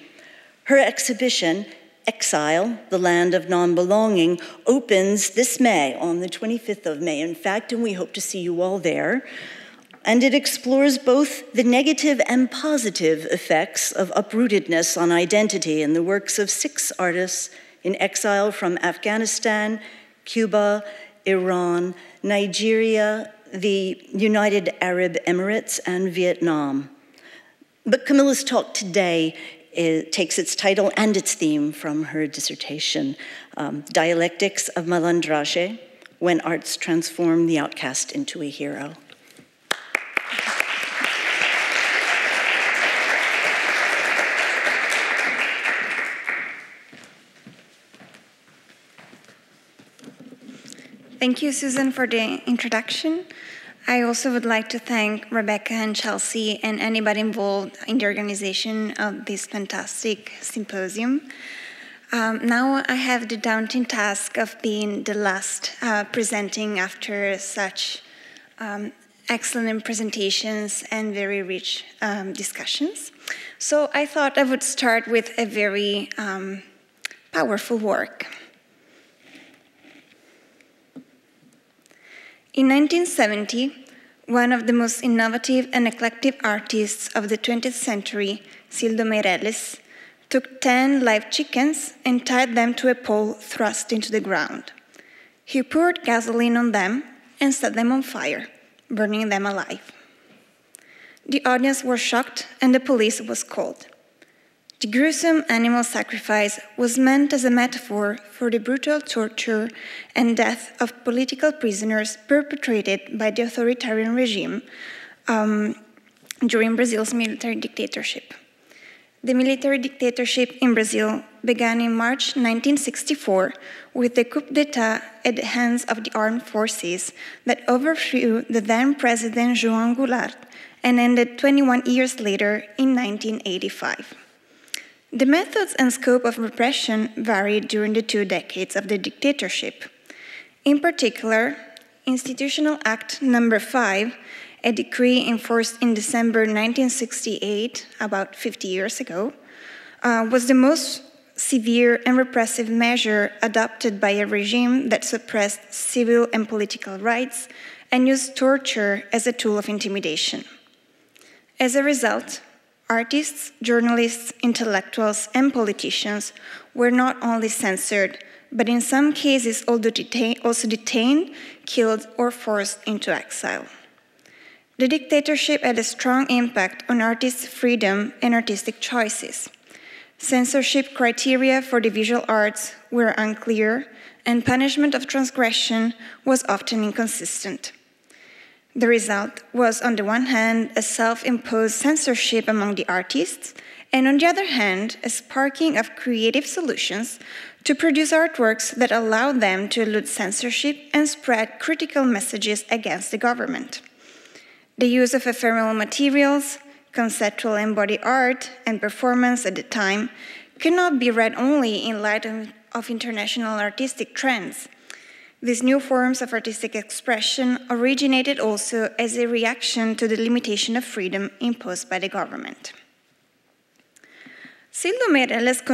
Her exhibition, Exile, the Land of Non Belonging, opens this May, on the 25th of May, in fact, and we hope to see you all there and it explores both the negative and positive effects of uprootedness on identity in the works of six artists in exile from Afghanistan, Cuba, Iran, Nigeria, the United Arab Emirates, and Vietnam. But Camilla's talk today it takes its title and its theme from her dissertation, um, Dialectics of Malandragem, When Arts Transform the Outcast into a Hero. Thank you, Susan, for the introduction. I also would like to thank Rebecca and Chelsea and anybody involved in the organization of this fantastic symposium. Um, now I have the daunting task of being the last uh, presenting after such um, excellent presentations and very rich um, discussions. So I thought I would start with a very um, powerful work. In 1970, one of the most innovative and eclectic artists of the 20th century, Cildo Meireles, took 10 live chickens and tied them to a pole thrust into the ground. He poured gasoline on them and set them on fire, burning them alive. The audience were shocked and the police was called. The gruesome animal sacrifice was meant as a metaphor for the brutal torture and death of political prisoners perpetrated by the authoritarian regime um, during Brazil's military dictatorship. The military dictatorship in Brazil began in March 1964 with the coup d'etat at the hands of the armed forces that overthrew the then president João Goulart and ended 21 years later in 1985. The methods and scope of repression varied during the two decades of the dictatorship. In particular, Institutional Act Number 5, a decree enforced in December 1968, about 50 years ago, uh, was the most severe and repressive measure adopted by a regime that suppressed civil and political rights and used torture as a tool of intimidation. As a result, artists, journalists, intellectuals, and politicians were not only censored, but in some cases also detained, killed, or forced into exile. The dictatorship had a strong impact on artists' freedom and artistic choices. Censorship criteria for the visual arts were unclear, and punishment of transgression was often inconsistent. The result was, on the one hand, a self imposed censorship among the artists, and on the other hand, a sparking of creative solutions to produce artworks that allowed them to elude censorship and spread critical messages against the government. The use of ephemeral materials, conceptual body art, and performance at the time cannot be read only in light of international artistic trends these new forms of artistic expression originated also as a reaction to the limitation of freedom imposed by the government. Cildo Meireles'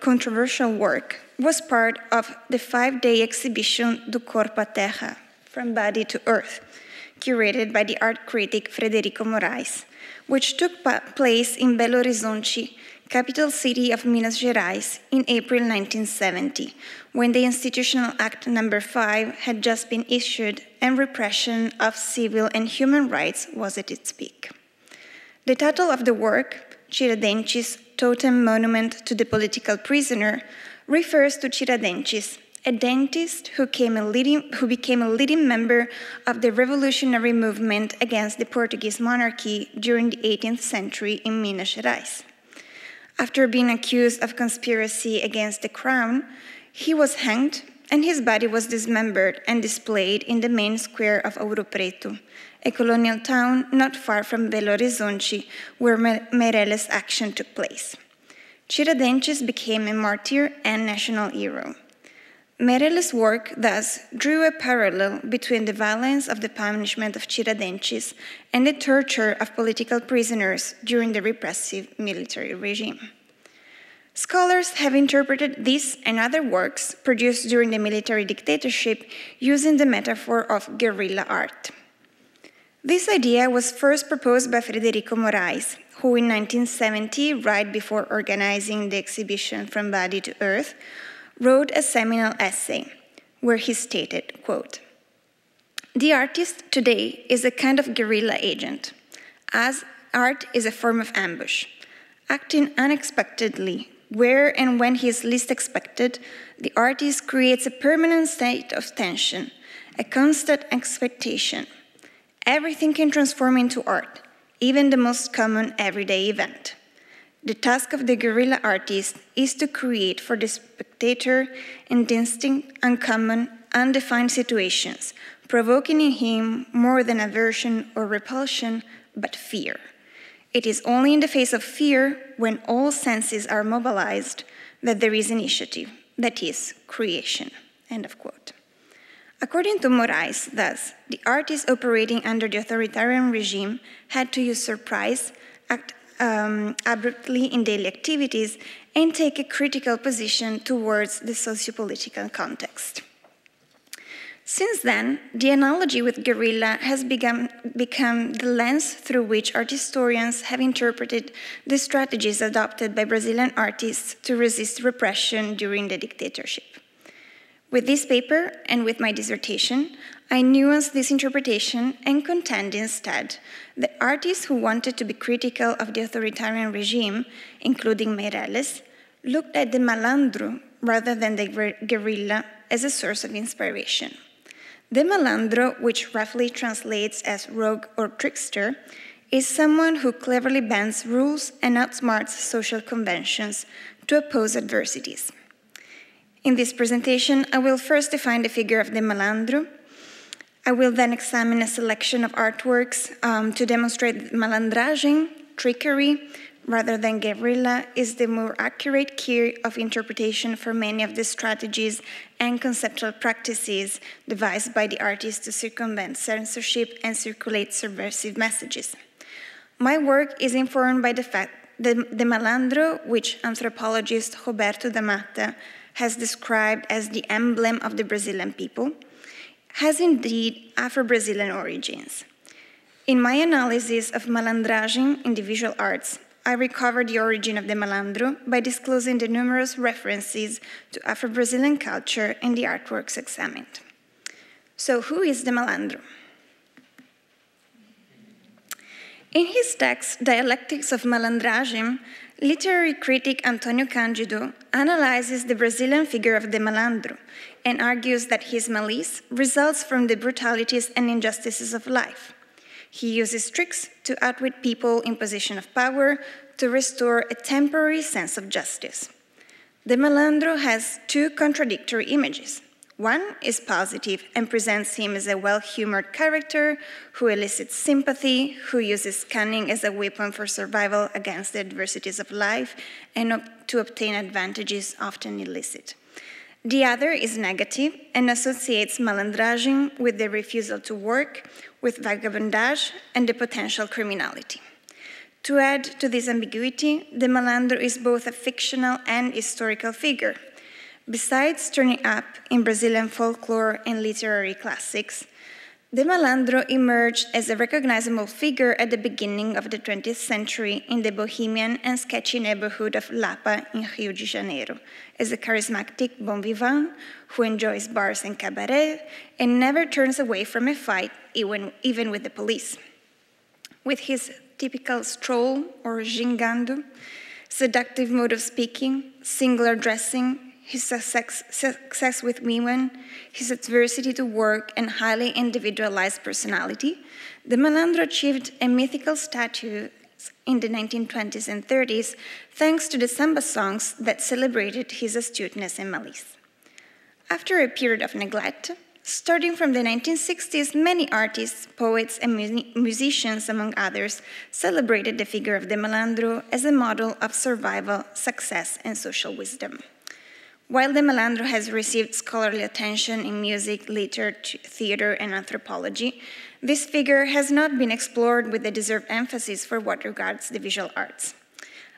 controversial work was part of the five day exhibition Do Corpo à Terra, From Body to Earth, curated by the art critic Frederico Morais, which took place in Belo Horizonte, capital city of Minas Gerais, in April 1970, when the Institutional Act Number 5 had just been issued and repression of civil and human rights was at its peak. The title of the work, Tiradentes, Totem Monument to the Political Prisoner, refers to Tiradentes, a dentist who, a leading, who, became a leading member of the revolutionary movement against the Portuguese monarchy during the 18th century in Minas Gerais. After being accused of conspiracy against the crown, he was hanged and his body was dismembered and displayed in the main square of Ouro Preto, a colonial town not far from Belo Horizonte, where Meireles' action took place. Tiradentes became a martyr and national hero. Meireles' work thus drew a parallel between the violence of the punishment of Tiradentes and the torture of political prisoners during the repressive military regime. Scholars have interpreted this and other works produced during the military dictatorship using the metaphor of guerrilla art. This idea was first proposed by Frederico Morais, who in 1970, right before organizing the exhibition From Body to Earth, wrote a seminal essay where he stated, quote, The artist today is a kind of guerrilla agent, as art is a form of ambush, acting unexpectedly where and when he is least expected, the artist creates a permanent state of tension, a constant expectation. Everything can transform into art, even the most common everyday event. The task of the guerrilla artist is to create for the spectator indistinct, uncommon, undefined situations, provoking in him more than aversion or repulsion, but fear. It is only in the face of fear, when all senses are mobilized, that there is initiative, that is, creation. End of quote. According to Morais, thus, the artists operating under the authoritarian regime had to use surprise, act um, abruptly in daily activities, and take a critical position towards the socio-political context. Since then, the analogy with guerrilla has become, become the lens through which art historians have interpreted the strategies adopted by Brazilian artists to resist repression during the dictatorship. With this paper and with my dissertation, I nuanced this interpretation and contend instead that artists who wanted to be critical of the authoritarian regime, including Meireles, looked at the malandro rather than the guerrilla as a source of inspiration. The malandro, which roughly translates as rogue or trickster, is someone who cleverly bends rules and outsmarts social conventions to oppose adversities. In this presentation, I will first define the figure of the malandro. I will then examine a selection of artworks um, to demonstrate that malandragem, trickery, rather than guerrilla is the more accurate key of interpretation for many of the strategies and conceptual practices devised by the artists to circumvent censorship and circulate subversive messages. My work is informed by the fact that the malandro, which anthropologist Roberto DaMatta has described as the emblem of the Brazilian people, has indeed Afro-Brazilian origins. In my analysis of malandragem in the visual arts, I recovered the origin of the malandro by disclosing the numerous references to Afro Brazilian culture in the artworks examined. So, who is the malandro? In his text, Dialectics of Malandragem, literary critic Antonio Candido analyzes the Brazilian figure of the malandro and argues that his malice results from the brutalities and injustices of life. He uses tricks to outwit people in position of power to restore a temporary sense of justice. The malandro has two contradictory images. One is positive and presents him as a well humored character who elicits sympathy, who uses cunning as a weapon for survival against the adversities of life and to obtain advantages often illicit. The other is negative and associates malandragem with the refusal to work, with vagabondage, and the potential criminality. To add to this ambiguity, the malandro is both a fictional and historical figure. Besides turning up in Brazilian folklore and literary classics, De Malandro emerged as a recognizable figure at the beginning of the 20th century in the bohemian and sketchy neighborhood of Lapa in Rio de Janeiro, as a charismatic bon vivant who enjoys bars and cabaret and never turns away from a fight, even, even with the police. With his typical stroll or gingando, seductive mode of speaking, singular dressing, his success, success with women, his adversity to work, and highly individualized personality, the Malandro achieved a mythical status in the 1920s and 30s thanks to the samba songs that celebrated his astuteness and malice. After a period of neglect, starting from the 1960s, many artists, poets, and mu musicians, among others, celebrated the figure of the Malandro as a model of survival, success, and social wisdom. While De Malandro has received scholarly attention in music, literature, theater, and anthropology, this figure has not been explored with the deserved emphasis for what regards the visual arts.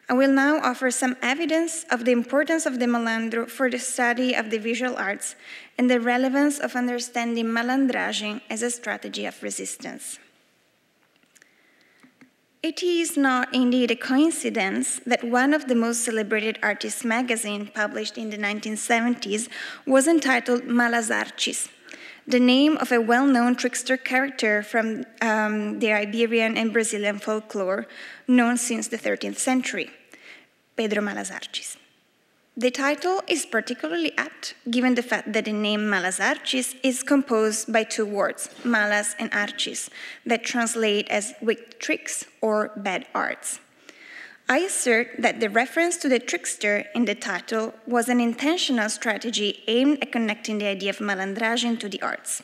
I will now offer some evidence of the importance of De Malandro for the study of the visual arts and the relevance of understanding malandragem as a strategy of resistance. It is not indeed a coincidence that one of the most celebrated artists magazine published in the 1970s was entitled Malas Artes, the name of a well-known trickster character from um, the Iberian and Brazilian folklore known since the 13th century, Pedro Malas Artes. The title is particularly apt given the fact that the name Malas Artes is composed by two words, malas and artes, that translate as wicked tricks or bad arts. I assert that the reference to the trickster in the title was an intentional strategy aimed at connecting the idea of malandragem to the arts.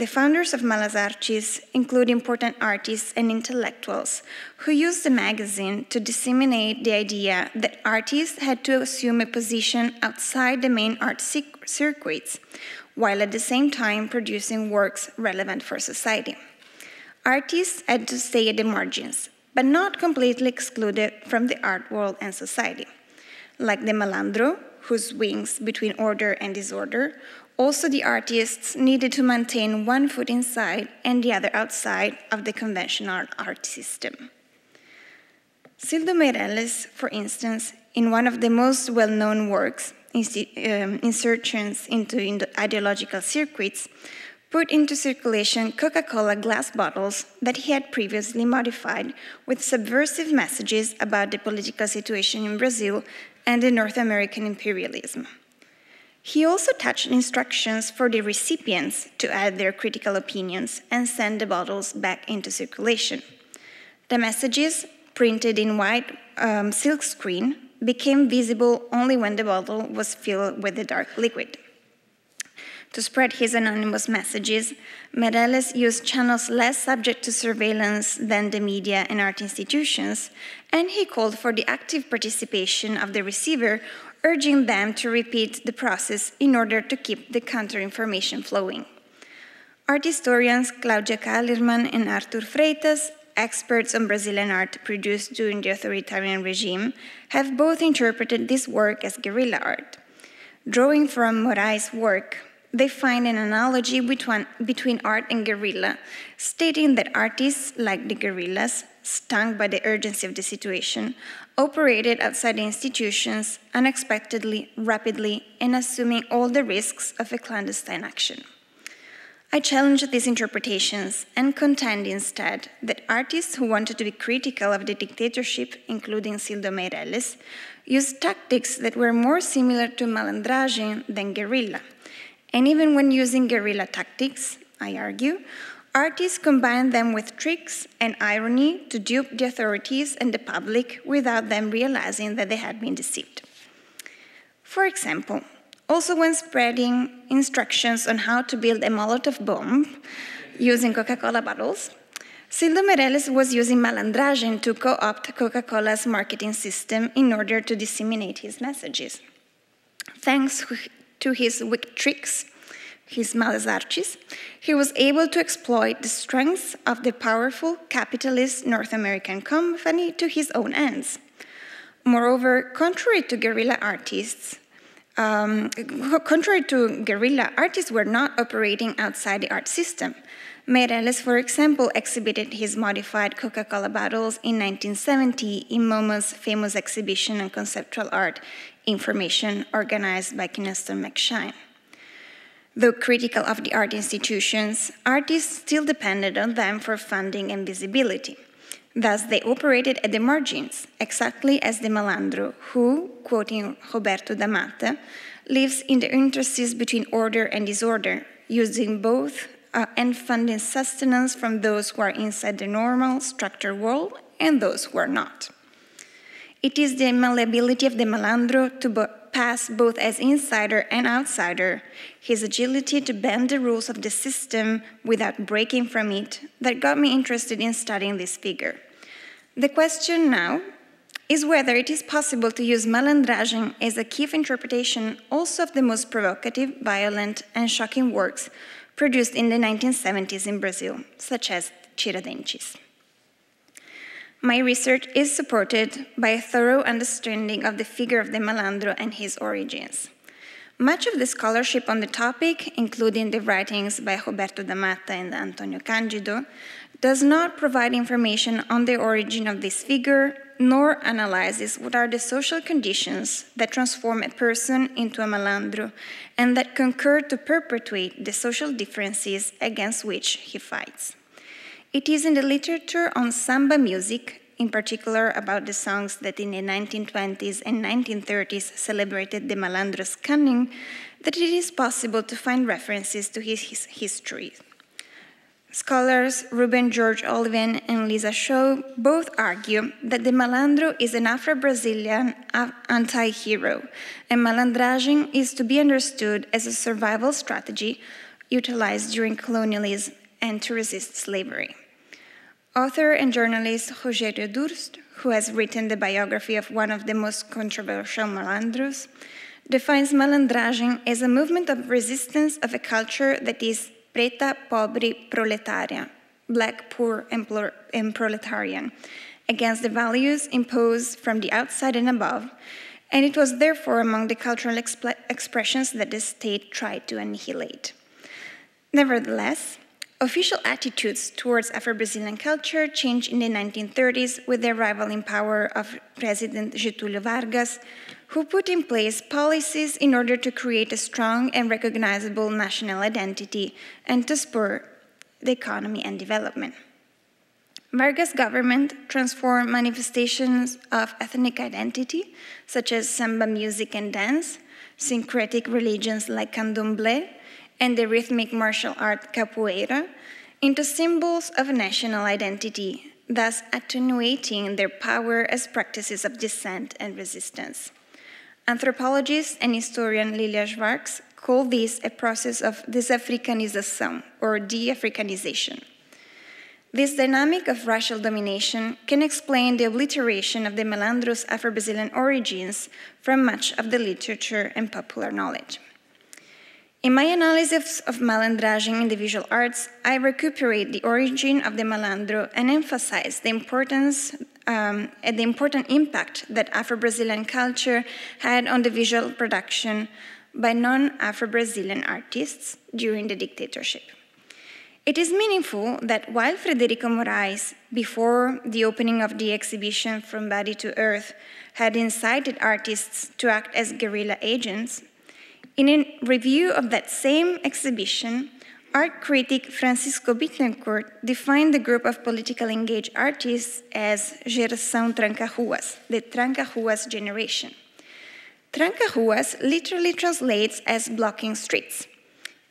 The founders of Malas Artes include important artists and intellectuals who used the magazine to disseminate the idea that artists had to assume a position outside the main art circuits, while at the same time producing works relevant for society. Artists had to stay at the margins, but not completely excluded from the art world and society. Like the malandro, whose wings between order and disorder, also, the artists needed to maintain one foot inside and the other outside of the conventional art system. Cildo Meireles, for instance, in one of the most well known works, um, Insertions into Ideological Circuits, put into circulation Coca Cola glass bottles that he had previously modified with subversive messages about the political situation in Brazil and the North American imperialism. He also touched instructions for the recipients to add their critical opinions and send the bottles back into circulation. The messages, printed in white um, silk screen, became visible only when the bottle was filled with the dark liquid. To spread his anonymous messages, Meireles used channels less subject to surveillance than the media and art institutions, and he called for the active participation of the receiver urging them to repeat the process in order to keep the counter-information flowing. Art historians Claudia Calirman and Arthur Freitas, experts on Brazilian art produced during the authoritarian regime, have both interpreted this work as guerrilla art. Drawing from Morais' work, they find an analogy between, between art and guerrilla, stating that artists, like the guerrillas, stung by the urgency of the situation, operated outside the institutions unexpectedly, rapidly, and assuming all the risks of a clandestine action. I challenge these interpretations and contend instead that artists who wanted to be critical of the dictatorship, including Cildo Meireles, used tactics that were more similar to malandragem than guerrilla. And even when using guerrilla tactics, I argue, Artists combine them with tricks and irony to dupe the authorities and the public without them realizing that they had been deceived. For example, also when spreading instructions on how to build a Molotov bomb using Coca-Cola bottles, Cildo Meireles was using malandragem to co-opt Coca-Cola's marketing system in order to disseminate his messages. Thanks to his wicked tricks, his Malas Artes, he was able to exploit the strengths of the powerful capitalist North American company to his own ends. Moreover, contrary to guerrilla artists, um, contrary to guerrilla, artists were not operating outside the art system. Meireles, for example, exhibited his modified Coca Cola bottles in 1970 in MoMA's famous exhibition on conceptual art information organized by Kynaston McShine. Though critical of the art institutions, artists still depended on them for funding and visibility. Thus, they operated at the margins, exactly as the Malandro, who, quoting Roberto DaMatta, lives in the interstices between order and disorder, using both uh, and funding sustenance from those who are inside the normal structured world and those who are not. It is the malleability of the Malandro to pass both as insider and outsider, his agility to bend the rules of the system without breaking from it, that got me interested in studying this figure. The question now is whether it is possible to use malandragem as a key of interpretation also of the most provocative, violent, and shocking works produced in the 1970s in Brazil, such as Tiradentes. My research is supported by a thorough understanding of the figure of the malandro and his origins. Much of the scholarship on the topic, including the writings by Roberto DaMatta and Antonio Candido, does not provide information on the origin of this figure, nor analyzes what are the social conditions that transform a person into a malandro and that concur to perpetuate the social differences against which he fights. It is in the literature on samba music, in particular about the songs that in the 1920s and 1930s celebrated the malandro's cunning, that it is possible to find references to his, his history. Scholars Ruben George Oliven and Lisa Shaw both argue that the malandro is an Afro Brazilian anti hero, and malandragem is to be understood as a survival strategy utilized during colonialism and to resist slavery. Author and journalist Rogério Durst, who has written the biography of one of the most controversial malandros, defines malandragem as a movement of resistance of a culture that is preta, pobre, proletaria, black, poor, and, and proletarian, against the values imposed from the outside and above, and it was therefore among the cultural exp expressions that the state tried to annihilate. Nevertheless, Official attitudes towards Afro Brazilian culture changed in the 1930s with the arrival in power of President Getulio Vargas, who put in place policies in order to create a strong and recognizable national identity and to spur the economy and development. Vargas' government transformed manifestations of ethnic identity, such as samba music and dance, syncretic religions like candomblé, and the rhythmic martial art capoeira into symbols of national identity, thus attenuating their power as practices of dissent and resistance. Anthropologist and historian Lilia Schwarcz call this a process of desafricanization or de-Africanization. This dynamic of racial domination can explain the obliteration of the malandro's Afro-Brazilian origins from much of the literature and popular knowledge. In my analysis of malandragem in the visual arts, I recuperate the origin of the malandro and emphasize the importance um, and the important impact that Afro-Brazilian culture had on the visual production by non-Afro-Brazilian artists during the dictatorship. It is meaningful that while Frederico Morais, before the opening of the exhibition From Body to Earth, had incited artists to act as guerrilla agents, in a review of that same exhibition, art critic Francisco Bittencourt defined the group of politically engaged artists as Geração Tranca-Ruas, the Tranca-Ruas generation. Tranca-Ruas literally translates as blocking streets.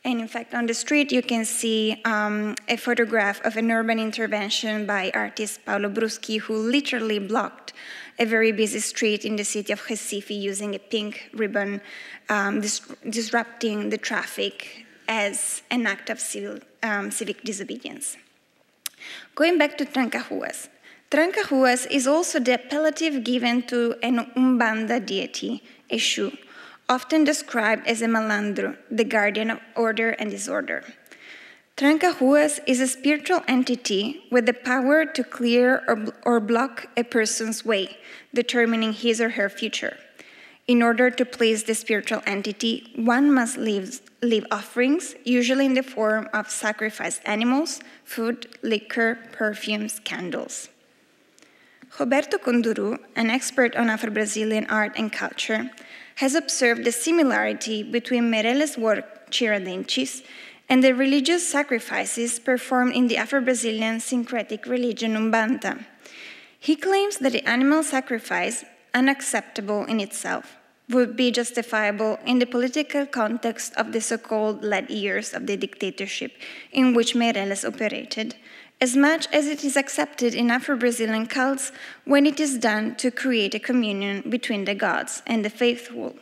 And in fact, on the street, you can see um, a photograph of an urban intervention by artist Paulo Bruscky, who literally blocked a very busy street in the city of Recife using a pink ribbon, um, dis disrupting the traffic as an act of civil, um, civic disobedience. Going back to Tranca-Ruas, Tranca-Ruas is also the appellative given to an Umbanda deity, Exu, often described as a malandro, the guardian of order and disorder. Tranca-Ruas is a spiritual entity with the power to clear or, or block a person's way, determining his or her future. In order to please the spiritual entity, one must leave, leave offerings, usually in the form of sacrificed animals, food, liquor, perfumes, candles. Roberto Conduru, an expert on Afro Brazilian art and culture, has observed the similarity between Meireles' work Tiradentes and the religious sacrifices performed in the Afro Brazilian syncretic religion Umbanda. He claims that the animal sacrifice, unacceptable in itself, would be justifiable in the political context of the so called lead years of the dictatorship in which Meireles operated, as much as it is accepted in Afro Brazilian cults when it is done to create a communion between the gods and the faithful.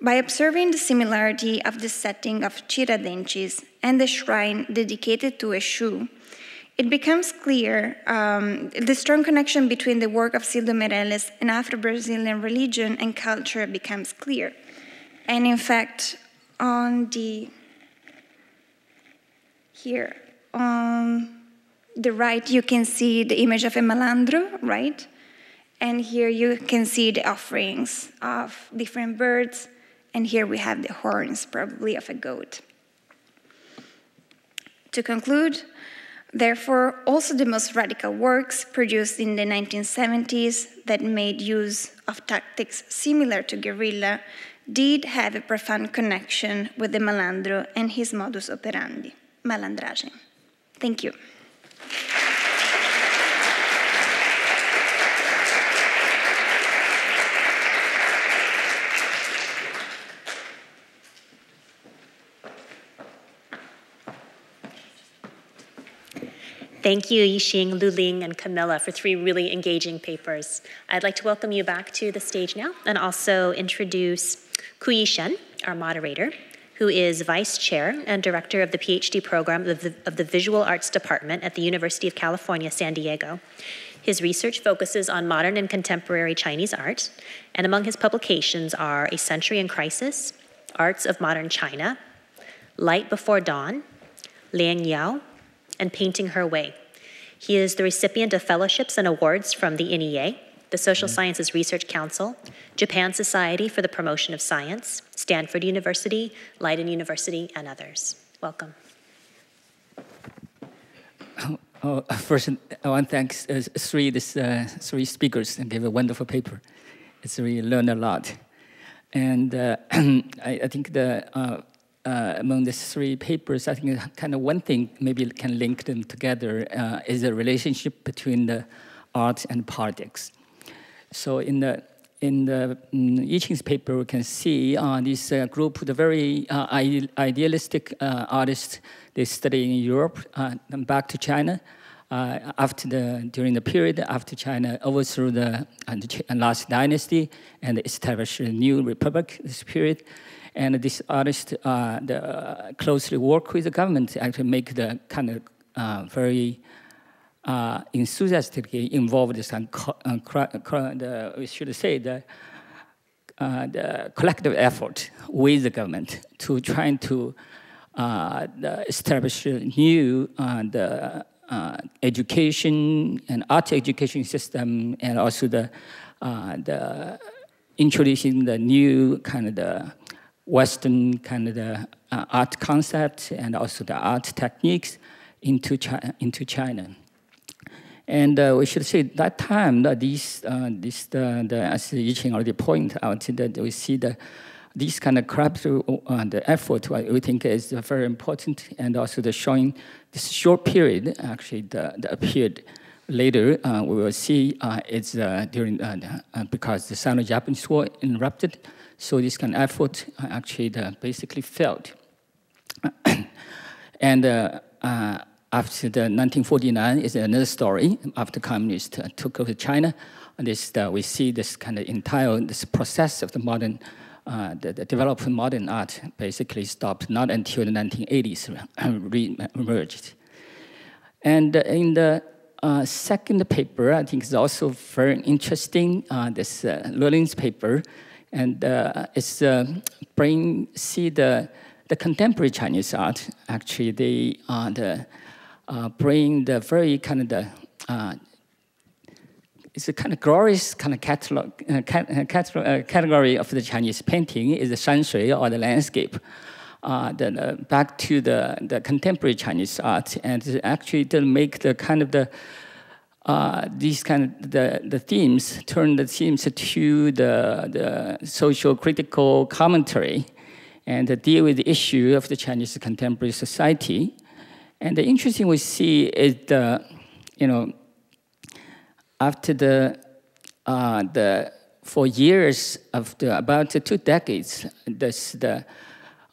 By observing the similarity of the setting of Tiradentes and the shrine dedicated to Eshu, it becomes clear um, the strong connection between the work of Cildo Meireles and Afro-Brazilian religion and culture becomes clear. And in fact, on the here on the right, you can see the image of a malandro, right? And here you can see the offerings of different birds, and here we have the horns, probably of a goat. To conclude, Therefore, also the most radical works produced in the 1970s that made use of tactics similar to guerrilla did have a profound connection with the malandro and his modus operandi, malandragem. Thank you. Thank you, Yiqing, LuLing, and Camilla for three really engaging papers. I'd like to welcome you back to the stage now and also introduce Kuiyi Shen, our moderator, who is Vice Chair and Director of the PhD program of the, of the Visual Arts Department at the University of California, San Diego. His research focuses on modern and contemporary Chinese art, and among his publications are A Century in Crisis, Arts of Modern China, Light Before Dawn, Liangyou, and Painting Her Way. He is the recipient of fellowships and awards from the NEA, the Social Sciences Research Council, Japan Society for the Promotion of Science, Stanford University, Leiden University, and others. Welcome. [coughs] Oh, first, I want to thank uh, three, this, uh, three speakers and gave a wonderful paper. It's really learned a lot. And uh, [coughs] I, I, think the uh, uh, among the three papers, I think kind of one thing maybe can link them together uh, is the relationship between the art and politics. So in the in the um, paper, we can see uh, this uh, group, the very uh, idealistic uh, artists, they study in Europe, uh, and back to China. after the during the period after China overthrew the, the last dynasty and established a new republic, this period, and this artist uh, the, uh, closely work with the government to actually make the kind of uh, very uh, enthusiastically involved uh, the, we should say, the, uh, the collective effort with the government to trying to establish a new the, education and art education system and also the, the introducing the new kind of the Western kind of the uh, art concept and also the art techniques into China. Into China. And uh, we should say that time that these, uh, this, the, the, as Yiqing already pointed out, that we see the this kind of collaborative uh, the effort we think is very important, and also the showing this short period actually the, the appeared later. Uh, we will see uh, it's uh, during uh, because the Sino-Japanese War interrupted so this kind of effort actually uh, basically failed. [coughs] and uh, uh, after the 1949 is another story. After communists took over China, this we see this kind of entire this process of the modern uh, the, the development of modern art basically stopped not until the 1980s [coughs] re-emerged. And in the uh, second paper, I think is also very interesting, uh, this uh, paper, and uh, it's uh, bring see the the contemporary Chinese art. Actually, they are the uh, bring the very kind of the uh, it's a kind of glorious kind of catalog, cat, category of the Chinese painting is the shanshui or the landscape. Uh, the, back to the, the contemporary Chinese art, and actually to make the kind of the uh, these kind of the, the themes turn the themes to the, the social critical commentary and deal with the issue of the Chinese contemporary society. And the interesting we see is the, you know, after the, uh, the for years of the, about two decades, this, the,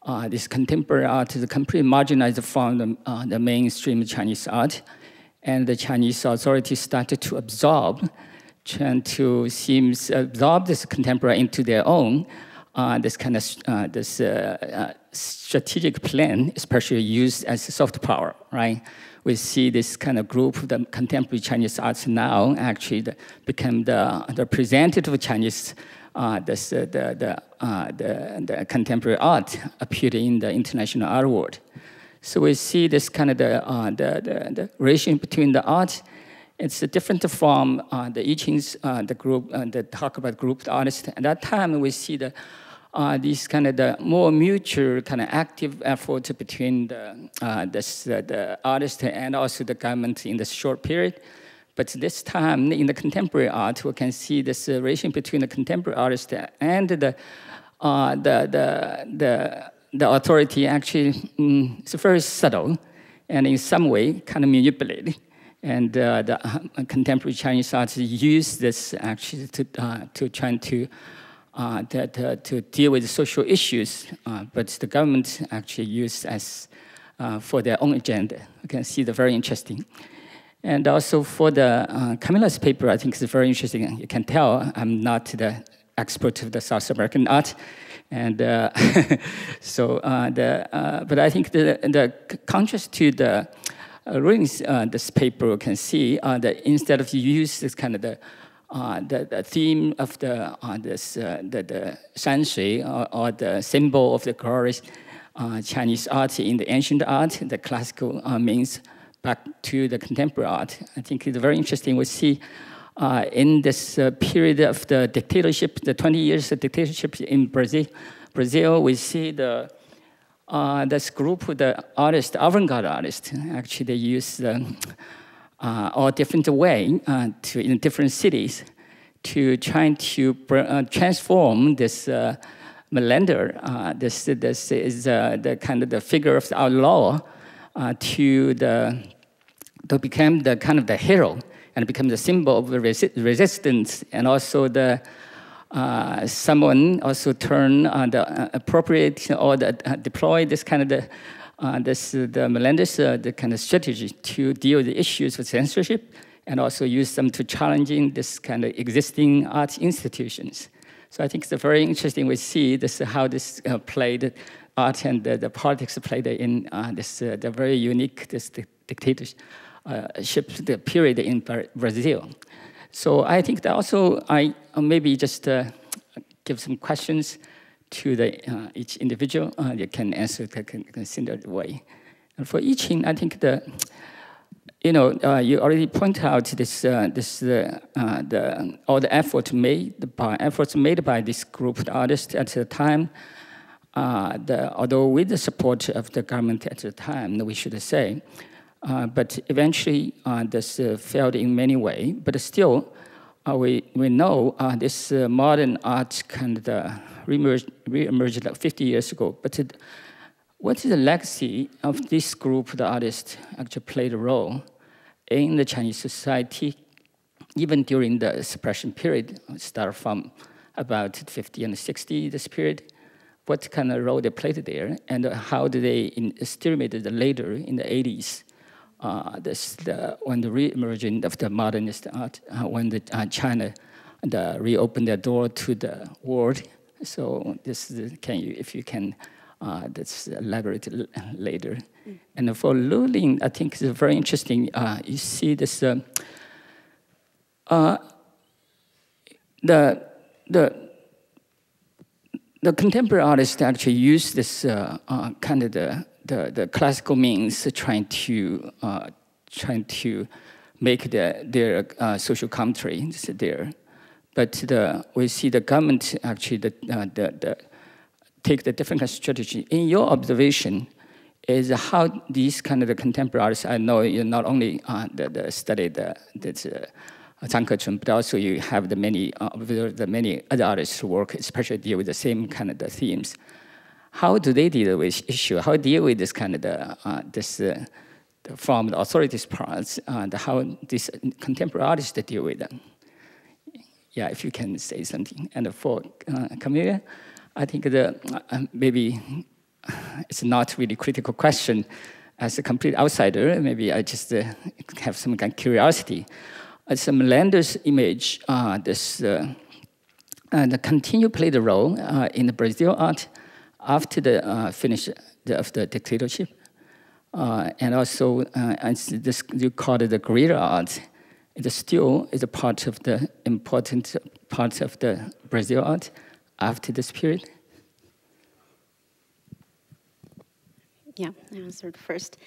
uh, this contemporary art is completely marginalized from the, uh, the mainstream Chinese art and the Chinese authorities started to absorb, trying to seems absorb this contemporary into their own. Uh, this kind of uh, this uh, uh, strategic plan, especially used as soft power, right? We see this kind of group, the contemporary Chinese arts now actually the, become the, the representative Chinese, uh, this, uh, the, the, the, the, contemporary art appeared in the international art world. So we see this kind of the, uh, the, the, the, relation between the art. It's different from uh, the Yiqing's, uh, the group, uh, the talk about group artists. At that time, we see the uh, these kind of the more mutual kind of active efforts between the, uh, this, uh, the artist and also the government in this short period. But this time in the contemporary art, we can see this relation between the contemporary artist and the, uh, the, the, the the authority actually mm, is very subtle and in some way kind of manipulated. And uh, the uh, contemporary Chinese artists use this actually to, uh, to try to, uh, to, to, deal with social issues, uh, but the government actually use as uh, for their own agenda. You can see the very interesting. And also for the uh, Camilla's paper, I think it's very interesting. You can tell I'm not the expert of the South American art, and uh, [laughs] so, uh, the, uh, but I think the, the contrast to the uh, uh, this paper can see uh, that instead of use this kind of the, uh, the, the theme of the, this, the, the shanshui or, or, the symbol of the glorious Chinese art in the ancient art, the classical means back to the contemporary art. I think it's very interesting. We see uh, in this uh, period of the dictatorship, the 20 years of dictatorship in Brazil, Brazil, we see the uh, this group, of the artists, avant-garde artists, actually they use uh, all different way uh, to in different cities to try to uh, transform this uh, this this is the kind of the figure of outlaw to the to become the kind of the hero and becomes a symbol of resi resistance and also the uh, someone also turn uh, the uh, appropriate or the, uh, deploy this kind of the uh, this the Melendez the kind of strategy to deal with the issues of censorship and also use them to challenging this kind of existing art institutions. So I think it's very interesting. We see this how this played art and the, the politics played in this the very unique this dictatorship uh, the period in Brazil. So I think that also I uh, maybe just uh, give some questions to the, each individual. They can answer the considered way. And for each, I think the you know, uh, you already point out this, uh, this, uh, the, all the efforts made by efforts made by this group of artists at the time. The, although with the support of the government at the time, we should say, but eventually, uh, this uh, failed in many ways. But still, uh, we, we know uh, this uh, modern art kind of re-emerged, like 50 years ago. But it, what is the legacy of this group the artists actually played a role in the Chinese society, even during the suppression period, start from about 50 and 60, this period, what kind of role they played there, and how did they it later in the 80s uh, this, the, when the re-emergence of the modernist art, uh, when the, uh, China the, reopened their door to the world. So this is, can you, if you can, uh, that's elaborate later. Mm. And for LuLing, I think it's very interesting. Uh, you see this, uh, uh, the, the, the contemporary artists actually use this uh, uh, kind of the the, the classical means trying to, uh, trying to make the, their uh, social commentary there. But the, we see the government actually the, uh, the, the, take the different strategy. In your observation, is how these kind of the contemporary artists, I know you not only uh, the, the study the, the uh, Zhang Kechun, but also you have the many, uh, the many other artists who work, especially deal with the same kind of the themes. How do they deal with issue? How deal with this kind of the, uh, this, uh, from the authorities' parts, uh, the, how these contemporary artists deal with them? Yeah, if you can say something. And for uh, Camilla, I think the, uh, maybe it's not really critical question. As a complete outsider, maybe I just uh, have some kind of curiosity. Uh, some Melendez image, uh, this uh, and continue play the role uh, in the Brazil art after the uh, finish of the dictatorship, uh, and also this you call it the guerrilla art. It still is a part of the important part of the Brazil art after this period. Yeah, I answered first.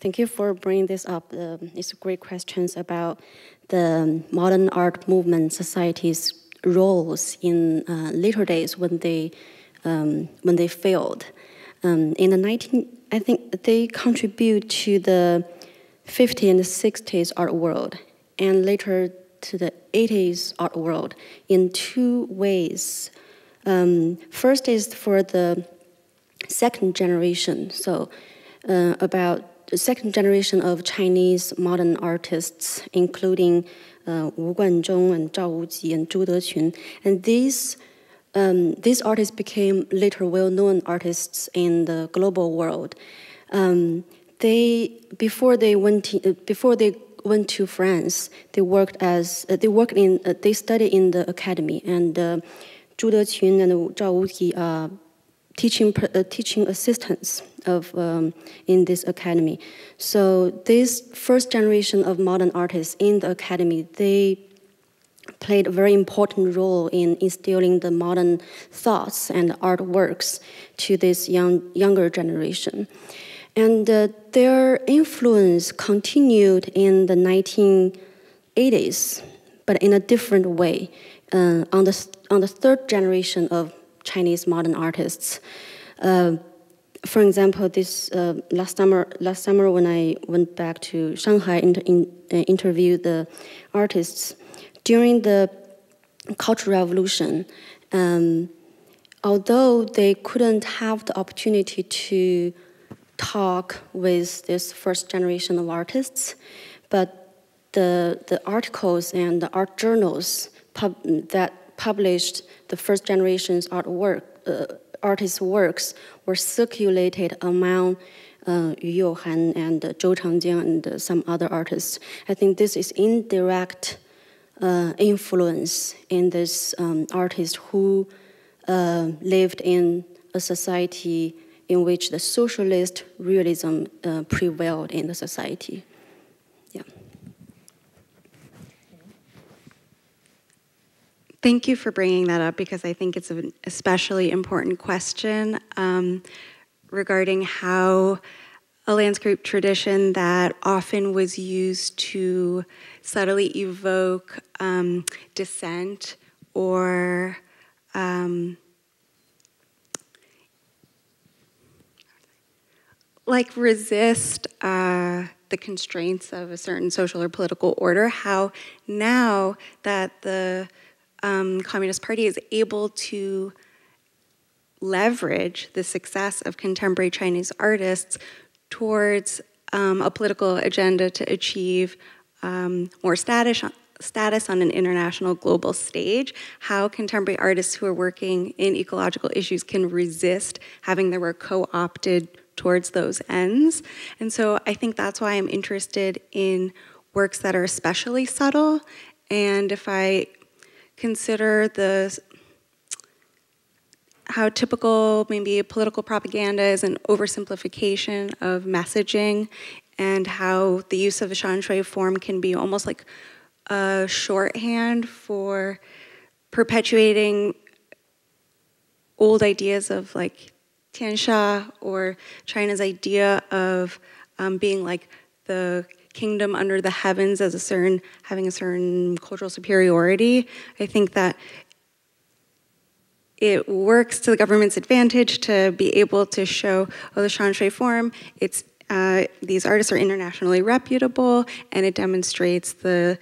Thank you for bringing this up. Uh, it's great questions about the modern art movement society's roles in uh, later days when they um, when they failed. Um, in the 19, I think they contribute to the 50s and 60s art world, and later to the 80s art world in two ways. Um, first is for the second generation, so uh, about the second generation of Chinese modern artists, including uh, Wu Guanzhong and Zhao Wuji and Zhu Dequn. And these, um, these artists became later well-known artists in the global world. Um, they, before they went, to, uh, before they went to France, they worked as, uh, they worked in, uh, they studied in the academy. And uh, Zhu Dequn and Zhao Wuji are teaching, uh, teaching assistants of um, in this academy. So this first generation of modern artists in the academy, they played a very important role in instilling the modern thoughts and artworks to this young, younger generation. And uh, their influence continued in the 1980s, but in a different way, uh, on, the, on the third generation of Chinese modern artists. Uh, for example, this uh, last summer, last summer when I went back to Shanghai and in, uh, interviewed the artists during the Cultural Revolution, um, although they couldn't have the opportunity to talk with this first generation of artists, but the the articles and the art journals pub that published the first generation's artwork. Uh, artists' works were circulated among uh, Yu Youhan and Zhou Changjiang and some other artists. I think this is indirect uh, influence in this um, artist who uh, lived in a society in which the socialist realism uh, prevailed in the society. Yeah. Thank you for bringing that up because I think it's an especially important question um, regarding how a landscape tradition that often was used to subtly evoke um, dissent or um, like resist uh, the constraints of a certain social or political order, how now that the um, Communist Party is able to leverage the success of contemporary Chinese artists towards um, a political agenda to achieve um, more status, status on an international global stage, how contemporary artists who are working in ecological issues can resist having their work co opted towards those ends. And so I think that's why I'm interested in works that are especially subtle. And if I consider the how typical maybe political propaganda is an oversimplification of messaging and how the use of a shui form can be almost like a shorthand for perpetuating old ideas of like Tianxia or China's idea of um, being like the kingdom under the heavens as a certain having a certain cultural superiority. I think that it works to the government's advantage to be able to show, oh, the Shanshui form, it's uh, these artists are internationally reputable, and it demonstrates the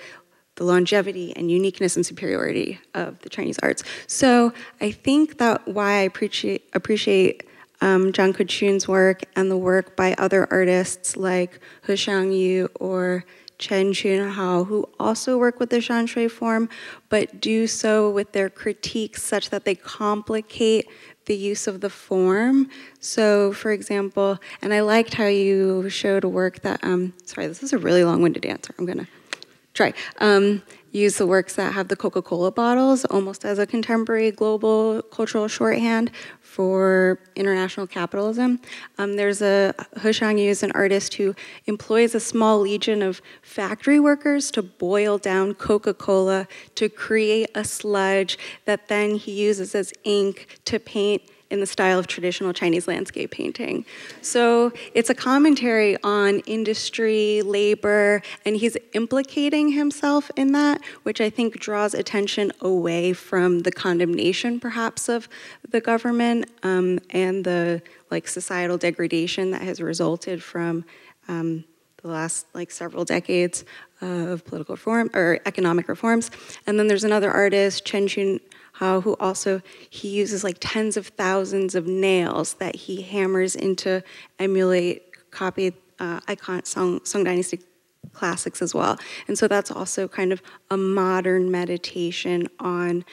the longevity and uniqueness and superiority of the Chinese arts. So I think that why I appreciate appreciate um, Zhang Kechun's work and the work by other artists like He Xiangyu or Chen Chunhao, who also work with the Shanshui form, but do so with their critiques such that they complicate the use of the form. So, for example, and I liked how you showed a work that, um, sorry, this is a really long winded answer. I'm going to try. Um, use the works that have the Coca Cola bottles almost as a contemporary global cultural shorthand for international capitalism. Um, there's a He Xiangyu is an artist who employs a small legion of factory workers to boil down Coca-Cola to create a sludge that then he uses as ink to paint in the style of traditional Chinese landscape painting. So it's a commentary on industry, labor, and he's implicating himself in that, which I think draws attention away from the condemnation, perhaps, of the government um, and the like societal degradation that has resulted from um, the last like several decades of political reform or economic reforms. And then there's another artist, Chen Chun uh, who also he uses like tens of thousands of nails that he hammers into emulate copy uh, icon Song, Song Dynasty classics as well. And so that's also kind of a modern meditation on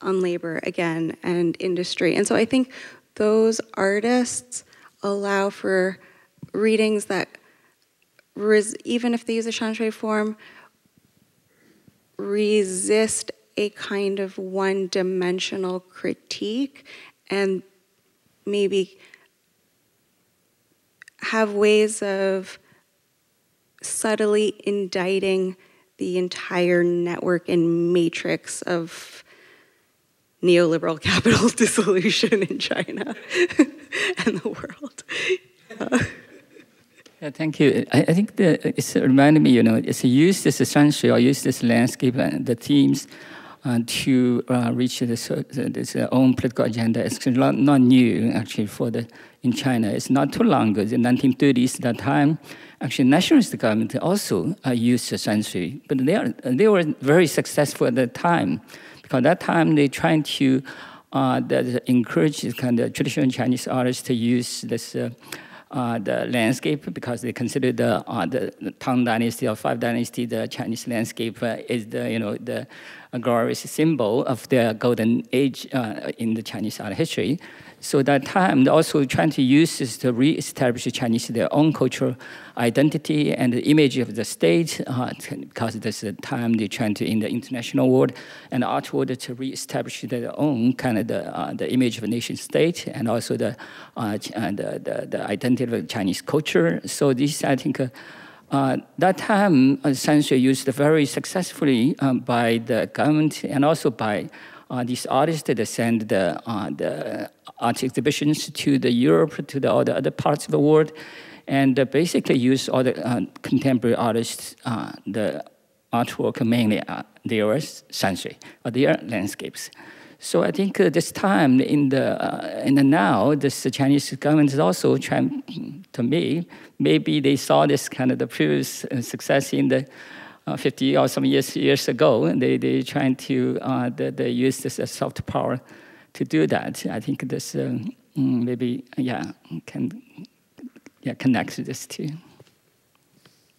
on labor again and industry. And so I think those artists allow for readings that even if they use a Shanshui form resist a kind of one dimensional critique and maybe have ways of subtly indicting the entire network and matrix of neoliberal [laughs] capital [laughs] dissolution in China [laughs] and the world. Uh. Yeah, thank you. I, I think the, it's reminded me, you know, it's use this essential, or use this landscape and the themes to uh, reach this, uh, this own political agenda. It's not, not new, actually, for the in China. It's not too long ago, the 1930s, that time, actually, nationalist government also uh, used the Shanshui, but they, are, they were very successful at that time, because at that time they tried to uh, encourage kind of traditional Chinese artists to use this uh, uh, the landscape because they consider the, uh, the, the Tang Dynasty or Five Dynasty, the Chinese landscape uh, is the you know the glorious symbol of the golden age uh, in the Chinese art history. So that time, they're also trying to use this to re-establish Chinese their own cultural identity and the image of the state, uh, because this is the time they're trying to in the international world and art world to re-establish their own kind of the, uh, the image of a nation state and also the, uh, the, the, the, identity of Chinese culture. So this, I think. Uh, that time, uh, Shanshui used very successfully um, by the government and also by uh, these artists that send the, uh, the art exhibitions to the Europe, to the, all the other parts of the world, and uh, basically use all the uh, contemporary artists, the artwork mainly uh, their Shanshui, or their landscapes. So I think uh, this time in the uh, in the now, this Chinese government is also trying to me. Maybe they saw this kind of the previous uh, success in the uh, 50 or some years years ago, and they they trying to uh, they, they use this as soft power to do that. I think this uh, mm, maybe yeah can yeah connect to this too.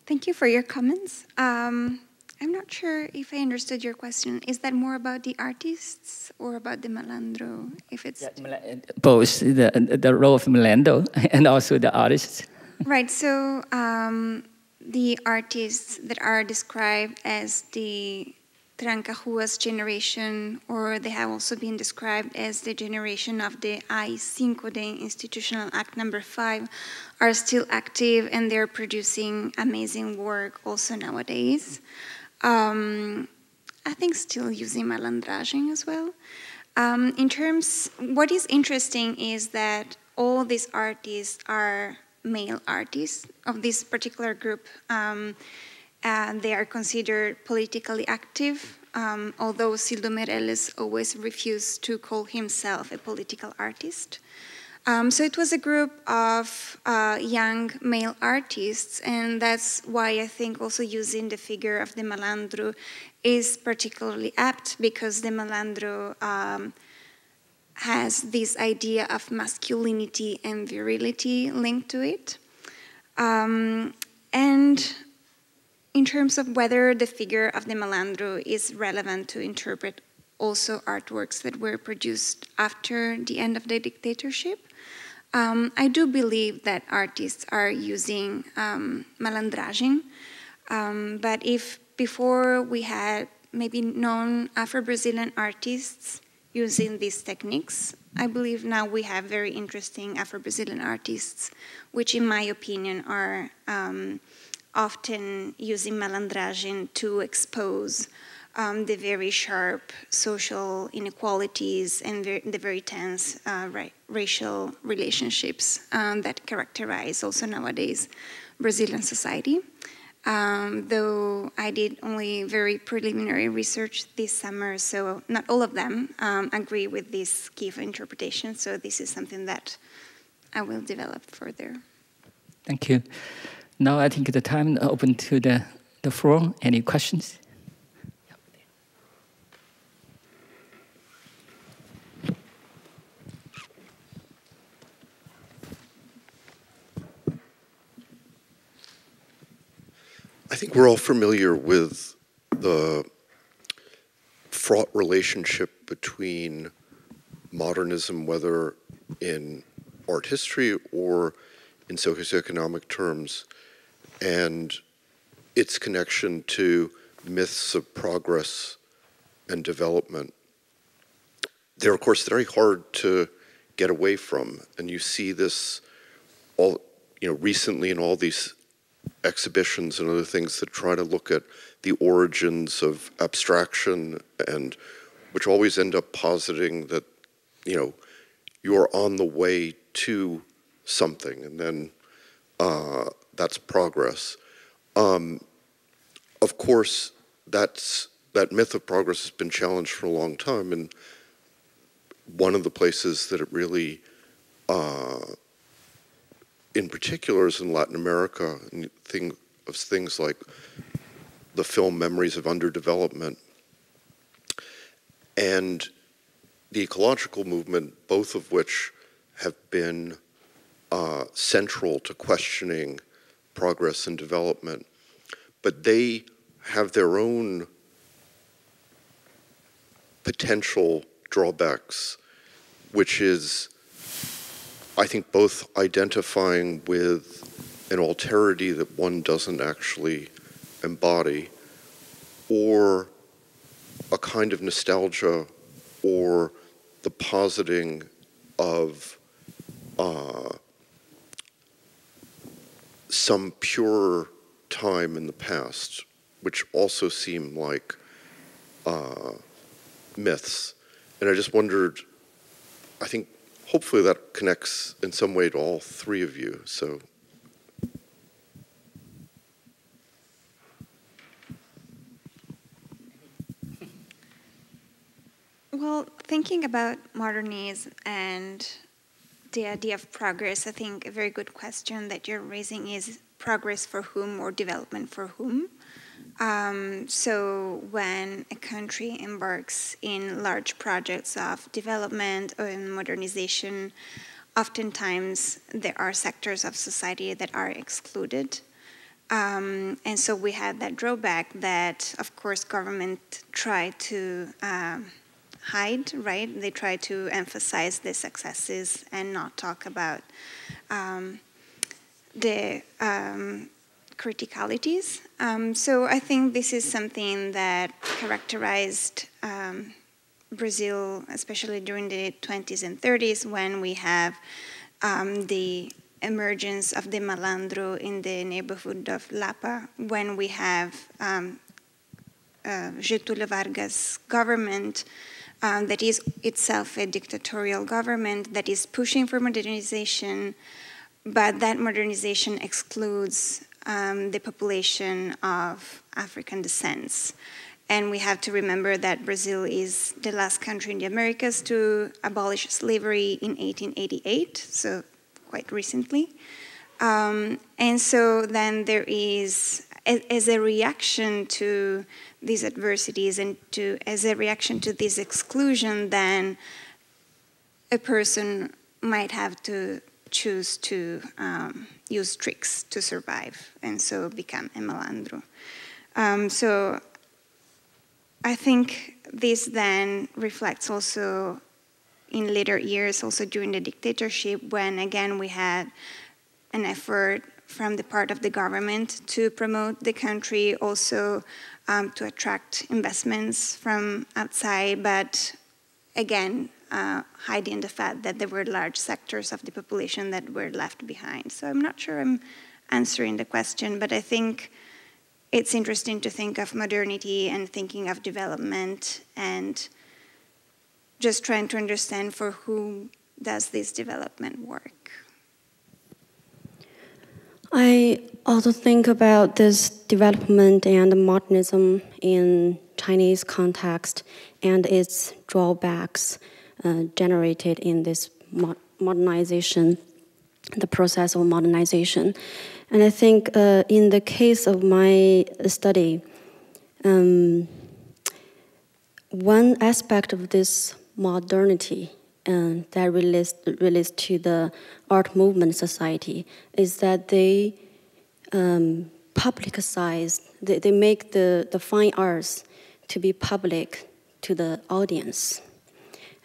Thank you for your comments. Um, I'm not sure if I understood your question. Is that more about the artists or about the malandro? If it's yeah, both the the role of malandro [laughs] and also the artists. Right. So um, the artists that are described as the Tranca-Ruas generation, or they have also been described as the generation of the I-5 de Institutional Act number 5, are still active and they're producing amazing work also nowadays. Um, I think still using malandragem as well. Um, in terms, what is interesting is that all these artists are male artists of this particular group. Um, uh, they are considered politically active, um, although Cildo Meireles always refused to call himself a political artist. Um, so it was a group of uh, young male artists, and that's why I think also using the figure of the malandro is particularly apt because the malandro um, has this idea of masculinity and virility linked to it. Um, and in terms of whether the figure of the malandro is relevant to interpret also artworks that were produced after the end of the dictatorship, um, I do believe that artists are using um, malandragem, um, but if before we had maybe known Afro-Brazilian artists using these techniques. I believe now we have very interesting Afro-Brazilian artists, which in my opinion are um, often using malandragem to expose um, the very sharp social inequalities and the very tense uh, ra racial relationships um, that characterize also nowadays Brazilian society. Um, though I did only very preliminary research this summer, so not all of them um, agree with this key interpretation. So this is something that I will develop further. Thank you. Now I think the time open to the, the floor. Any questions? I think we're all familiar with the fraught relationship between modernism, whether in art history or in socioeconomic terms, and its connection to myths of progress and development. They're, of course, very hard to get away from, and you see this all, you know, recently in all these exhibitions and other things that try to look at the origins of abstraction and which always end up positing that you know you're on the way to something and then uh, that's progress. Um, of course that's that myth of progress has been challenged for a long time and one of the places that it really uh, in particular is in Latin America, and think of things like the film Memories of Underdevelopment and the ecological movement, both of which have been uh, central to questioning progress and development. But they have their own potential drawbacks, which is I think both identifying with an alterity that one doesn't actually embody or a kind of nostalgia or the positing of uh, some pure time in the past, which also seem like uh, myths. And I just wondered, I think hopefully that connects in some way to all three of you. So. Well, thinking about modernism and the idea of progress, I think a very good question that you're raising is progress for whom or development for whom. Um, so when a country embarks in large projects of development or modernization, oftentimes there are sectors of society that are excluded. Um, and so we had that drawback that, of course, government try to um, hide, right? They try to emphasize the successes and not talk about um, the um, criticalities. Um, so I think this is something that characterized um, Brazil, especially during the 20s and 30s, when we have um, the emergence of the malandro in the neighborhood of Lapa, when we have um, uh, Getúlio Vargas' government um, that is itself a dictatorial government that is pushing for modernization but that modernization excludes um, the population of African descent. And we have to remember that Brazil is the last country in the Americas to abolish slavery in 1888, so quite recently. Um, and so then there is, as a reaction to these adversities and to, as a reaction to this exclusion, then a person might have to choose to um, use tricks to survive and so become a malandro. Um, so I think this then reflects also in later years, also during the dictatorship, when again we had an effort from the part of the government to promote the country, also um, to attract investments from outside, but again, uh, hiding the fact that there were large sectors of the population that were left behind. So I'm not sure I'm answering the question, but I think it's interesting to think of modernity and thinking of development and just trying to understand for whom does this development work. I also think about this development and modernism in Chinese context and its drawbacks generated in this modernization, the process of modernization. And I think uh, in the case of my study, um, one aspect of this modernity uh, that relates, relates to the art movement society is that they um, publicize, they, they make the, the fine arts to be public to the audience.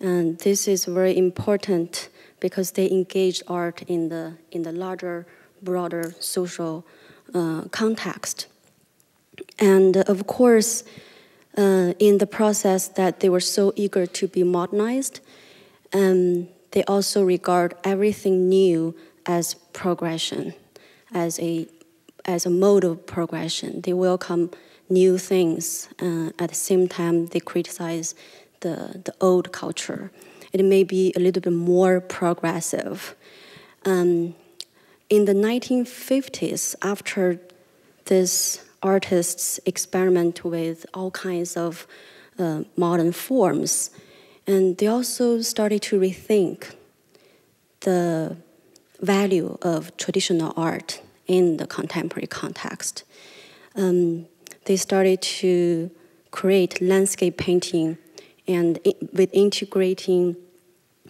And this is very important because they engage art in the, in the larger, broader social uh, context. And of course, uh, in the process that they were so eager to be modernized, um, they also regard everything new as progression, as a, as a mode of progression. They welcome new things. Uh, at the same time, they criticize the, the old culture. It may be a little bit more progressive. Um, in the 1950s, after these artists experiment with all kinds of uh, modern forms, and they also started to rethink the value of traditional art in the contemporary context. Um, they started to create landscape painting and with integrating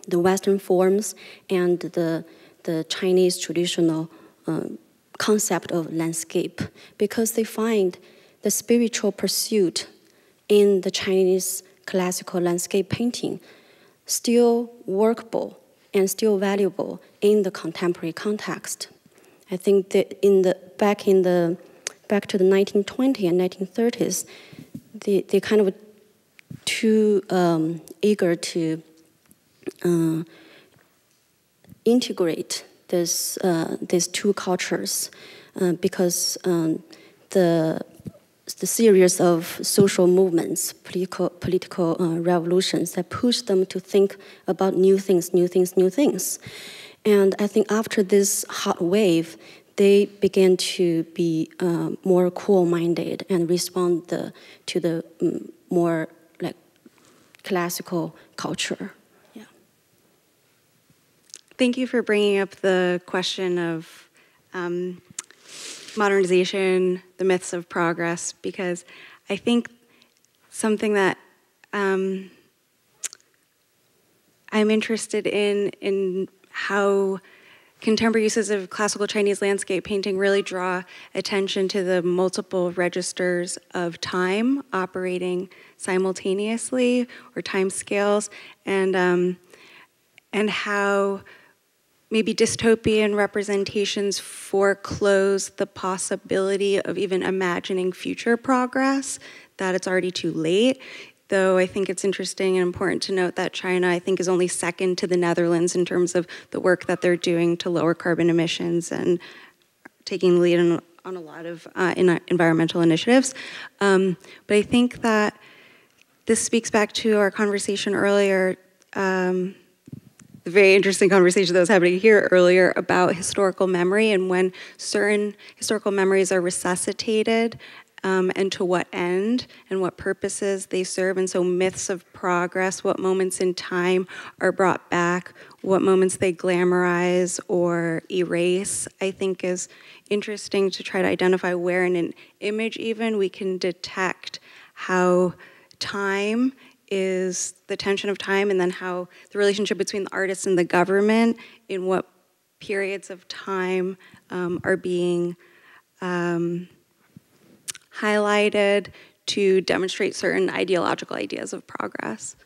the Western forms and the, the Chinese traditional uh, concept of landscape, because they find the spiritual pursuit in the Chinese classical landscape painting still workable and still valuable in the contemporary context. I think that in the back in the back to the 1920s and 1930s, they, they kind of too um, eager to uh, integrate this, uh, these two cultures uh, because um, the, the series of social movements, political, political uh, revolutions that push them to think about new things, new things, new things. And I think after this hot wave, they began to be uh, more cool-minded and respond the, to the um, more classical culture. Yeah. Thank you for bringing up the question of um, modernization, the myths of progress, because I think something that um, I'm interested in in how contemporary uses of classical Chinese landscape painting really draw attention to the multiple registers of time operating simultaneously or time scales and um, and how maybe dystopian representations foreclose the possibility of even imagining future progress that it's already too late though I think it's interesting and important to note that China, I think, is only second to the Netherlands in terms of the work that they're doing to lower carbon emissions and taking the lead on, on a lot of uh, in, environmental initiatives. Um, but I think that this speaks back to our conversation earlier. Um, the very interesting conversation that was happening here earlier about historical memory and when certain historical memories are resuscitated um, and to what end and what purposes they serve. And so, myths of progress, what moments in time are brought back, what moments they glamorize or erase, I think is interesting to try to identify where in an image, even, we can detect how time is the tension of time and then how the relationship between the artist and the government in what periods of time um, are being um, highlighted to demonstrate certain ideological ideas of progress.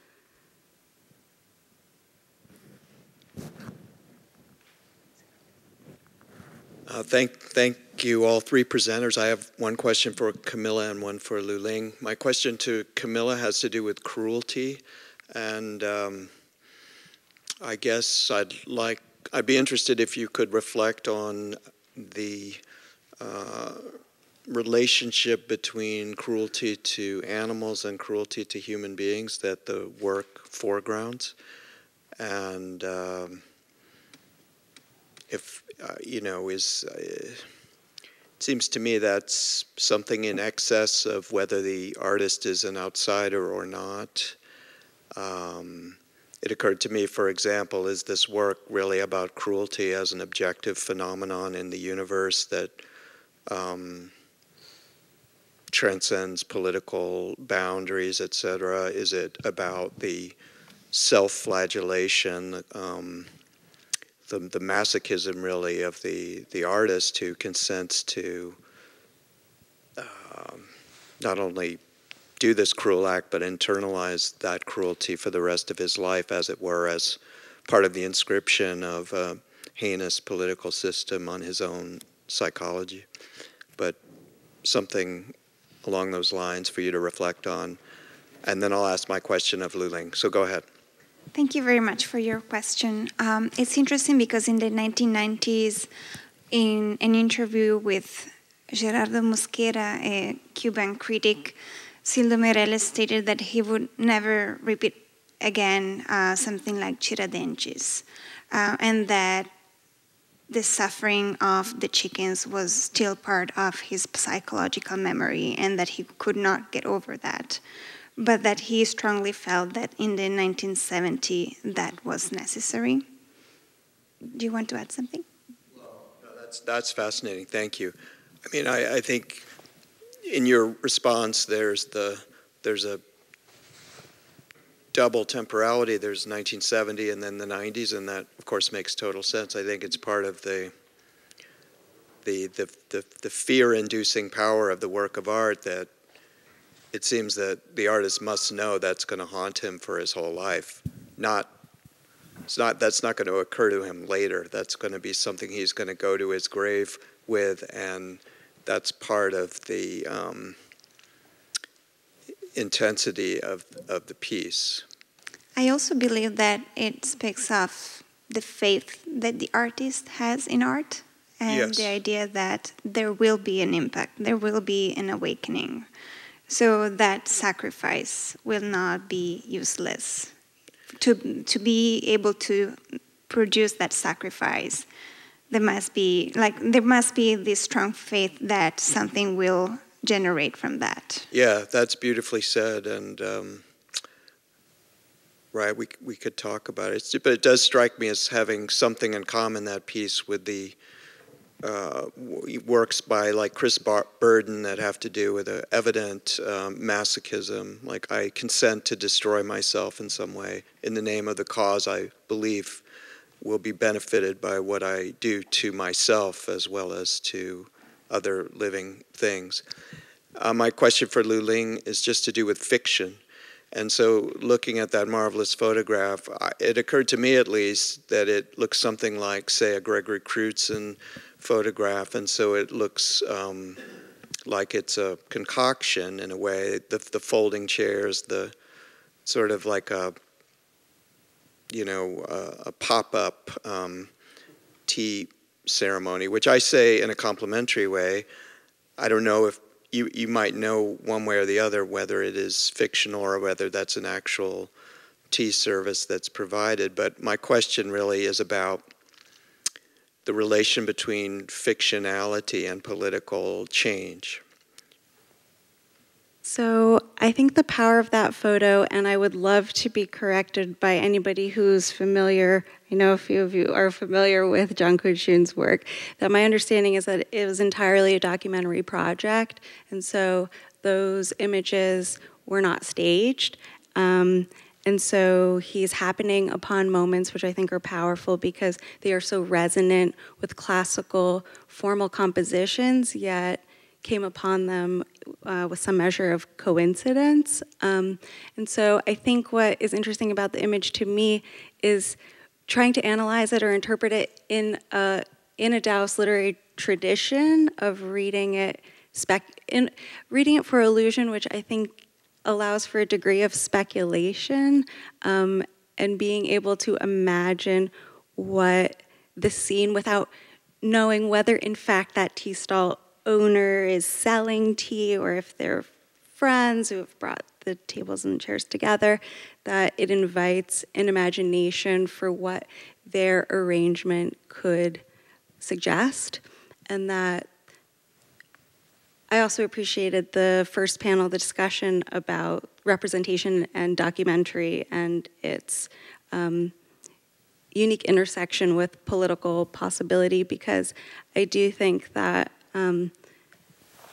Uh, thank, thank you, all three presenters. I have one question for Camilla and one for LuLing. My question to Camilla has to do with cruelty, and um, I guess I'd like, I'd be interested if you could reflect on the uh, relationship between cruelty to animals and cruelty to human beings that the work foregrounds, and um, if uh, you know is. Uh, it seems to me that's something in excess of whether the artist is an outsider or not. Um, it occurred to me, for example, is this work really about cruelty as an objective phenomenon in the universe that um, transcends political boundaries, etc.? Is it about the self-flagellation, um, the, the masochism really of the, the artist who consents to um, not only do this cruel act, but internalize that cruelty for the rest of his life, as it were, as part of the inscription of a heinous political system on his own psychology. But something along those lines for you to reflect on. And then I'll ask my question of LuLing. So go ahead. Thank you very much for your question. Um, it's interesting because in the 1990s, in an interview with Gerardo Mosquera, a Cuban critic, Cildo Meireles stated that he would never repeat again uh, something like Tiradentes, uh, and that the suffering of the chickens was still part of his psychological memory and that he could not get over that. But that he strongly felt that in the 1970 that was necessary. Do you want to add something? Well, no, that's, that's fascinating. Thank you. I mean, I, I think in your response, there's the there's a double temporality. There's 1970 and then the 90s, and that, of course, makes total sense. I think it's part of the the the the, the fear-inducing power of the work of art that it seems that the artist must know that's going to haunt him for his whole life. Not it's not that's not going to occur to him later. That's going to be something he's going to go to his grave with, and that's part of the um, intensity of, of the piece. I also believe that it speaks of the faith that the artist has in art and yes. the idea that there will be an impact, there will be an awakening. So that sacrifice will not be useless. To, to be able to produce that sacrifice, there must be like there must be this strong faith that something will generate from that. Yeah, that's beautifully said, and um, right, we we could talk about it, but it does strike me as having something in common that piece with the uh, works by like Chris Burden that have to do with an evident um, masochism, like I consent to destroy myself in some way. In the name of the cause I believe will be benefited by what I do to myself as well as to other living things. Uh, my question for LuLing is just to do with fiction. And so, looking at that marvelous photograph, it occurred to me at least that it looks something like, say, a Gregory Crewdson photograph. And so, it looks um, like it's a concoction in a way the, the folding chairs, the sort of like a you know, uh, a pop-up um, tea ceremony, which I say in a complimentary way. I don't know if you, you might know one way or the other whether it is fictional or whether that's an actual tea service that's provided. But my question really is about the relation between fictionality and political change. So I think the power of that photo, and I would love to be corrected by anybody who's familiar. I know a few of you are familiar with Zhang Kechun's work. That my understanding is that it was entirely a documentary project, and so those images were not staged. Um, and so he's happening upon moments which I think are powerful because they are so resonant with classical formal compositions, yet came upon them uh, with some measure of coincidence. Um, and so I think what is interesting about the image to me is trying to analyze it or interpret it in a, in a Taoist literary tradition of reading it spec in reading it for illusion, which I think allows for a degree of speculation um, and being able to imagine what the scene without knowing whether in fact that tea stall owner is selling tea or if they're friends who have brought the tables and chairs together, that it invites an imagination for what their arrangement could suggest, and that I also appreciated the first panel, the discussion about representation and documentary and its um, unique intersection with political possibility, because I do think that um,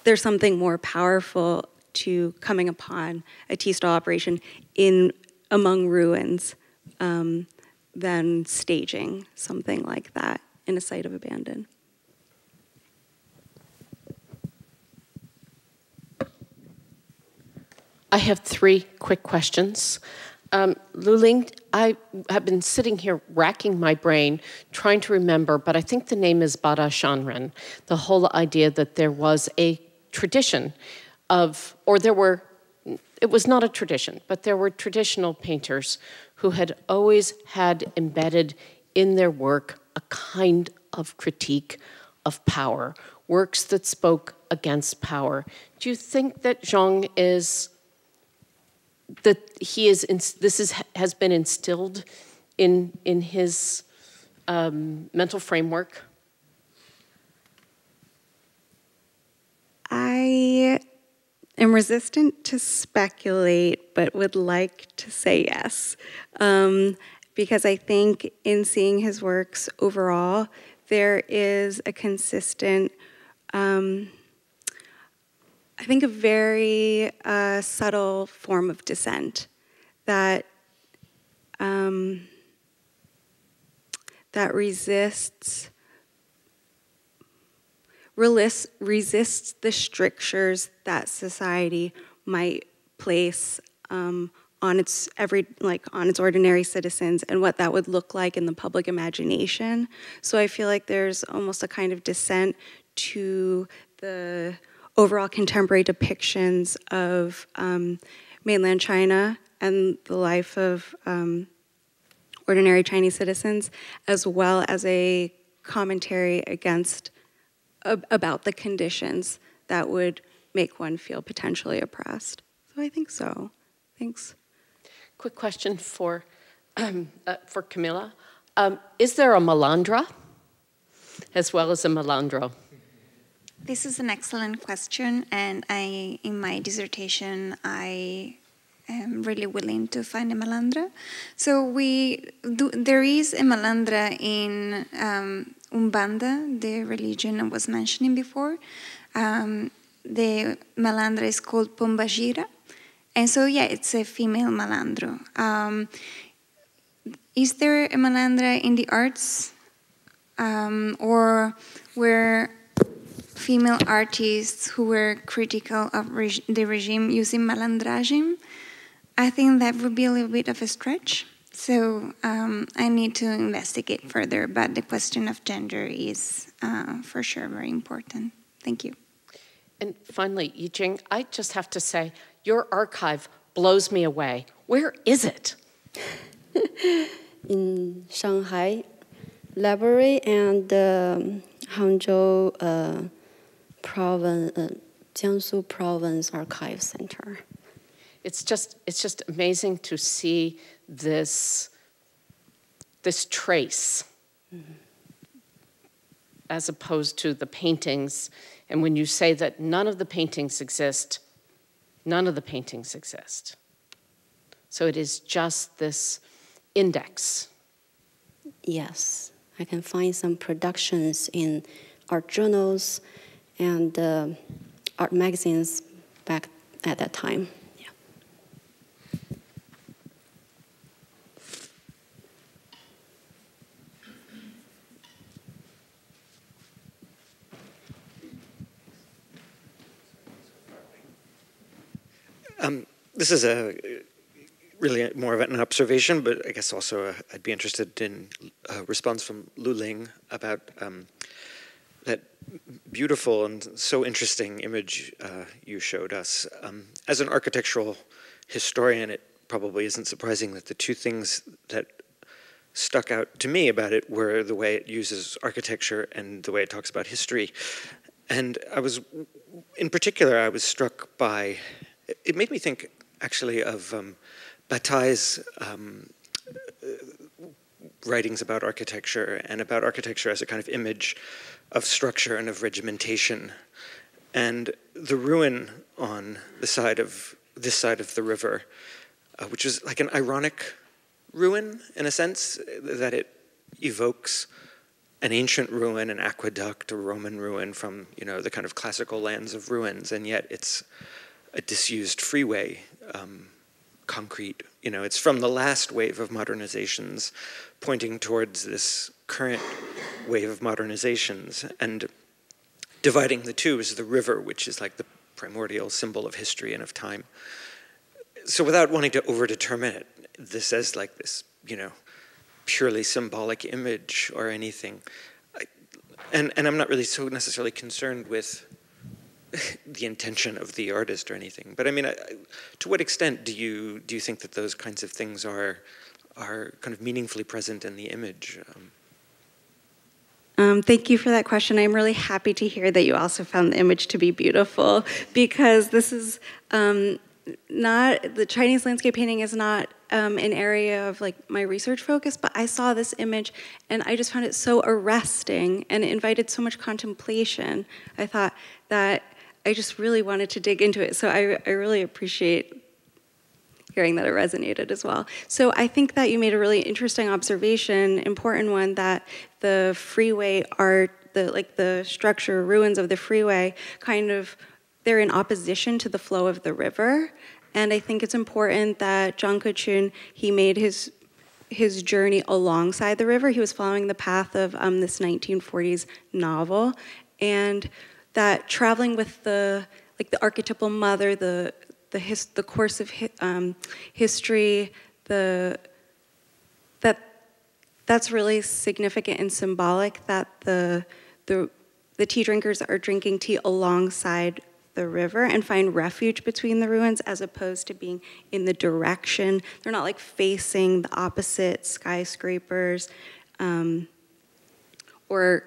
there's something more powerful to coming upon a tea stall operation in among ruins um, than staging something like that in a site of abandon. I have three quick questions. Um, LuLing, I have been sitting here racking my brain trying to remember, but I think the name is Bada Shanren. The whole idea that there was a tradition of, or there were, it was not a tradition, but there were traditional painters who had always had embedded in their work a kind of critique of power, works that spoke against power. Do you think that Zhang is that he is this is has been instilled in in his um, mental framework? I am resistant to speculate, but would like to say yes, um, because I think in seeing his works overall, there is a consistent. Um, I think, a very uh, subtle form of dissent that um, that resists resists the strictures that society might place um, on its every like on its ordinary citizens and what that would look like in the public imagination. So I feel like there's almost a kind of dissent to the overall contemporary depictions of um, mainland China and the life of um, ordinary Chinese citizens, as well as a commentary against ab- about the conditions that would make one feel potentially oppressed. So I think so. Thanks. Quick question for um, uh, for Camilla: um, Is there a Malandra as well as a Malandro? This is an excellent question, and I, in my dissertation, I am really willing to find a malandra. So we do, there is a malandra in um, Umbanda, the religion I was mentioning before. Um, the malandra is called Pombagira, and so yeah, it's a female malandro. Um, is there a malandra in the arts, um, or where female artists who were critical of reg the regime using malandragem, I think that would be a little bit of a stretch. So um, I need to investigate further, but the question of gender is uh, for sure very important. Thank you. And finally, Yiqing, I just have to say, your archive blows me away. Where is it? In Shanghai Library and um, Hangzhou uh, province, uh, Jiangsu Province Archive Center. It's just, it's just amazing to see this, this trace mm-hmm. as opposed to the paintings. And when you say that none of the paintings exist, none of the paintings exist. So it is just this index. Yes, I can find some productions in art journals and uh, art magazines back at that time. Um, this is a really more of an observation, but I guess also uh, I'd be interested in a response from LuLing about um, that beautiful and so interesting image uh, you showed us. Um, as an architectural historian, it probably isn't surprising that the two things that stuck out to me about it were the way it uses architecture and the way it talks about history. And I was, in particular, I was struck by, it made me think actually of um, Bataille's um, writings about architecture and about architecture as a kind of image of structure and of regimentation. And the ruin on the side of this side of the river, uh, which is like an ironic ruin in a sense, that it evokes an ancient ruin, an aqueduct, a Roman ruin from you know the kind of classical lands of ruins, and yet it's a disused freeway. Um, concrete. You know, it's from the last wave of modernizations pointing towards this current wave of modernizations. And dividing the two is the river, which is like the primordial symbol of history and of time. So without wanting to overdetermine it, this as like this, you know, purely symbolic image or anything. I, and, and I'm not really so necessarily concerned with [laughs] the intention of the artist or anything. But I mean, I, to what extent do you do you think that those kinds of things are are kind of meaningfully present in the image? Um, um, thank you for that question. I'm really happy to hear that you also found the image to be beautiful because this is um, not the Chinese landscape painting is not um, an area of like my research focus, but I saw this image and I just found it so arresting and it invited so much contemplation. I thought that I just really wanted to dig into it. So I, I really appreciate hearing that it resonated as well. So I think that you made a really interesting observation, important one, that the freeway art, the like the structure ruins of the freeway, kind of they're in opposition to the flow of the river. And I think it's important that Zhang Kechun, he made his his journey alongside the river. He was following the path of um, this 1940s novel, and that traveling with the like the archetypal mother, the the his, the course of hi, um, history, the that that's really significant and symbolic that the the the tea drinkers are drinking tea alongside the river and find refuge between the ruins as opposed to being in the direction. They're not like facing the opposite skyscrapers um, or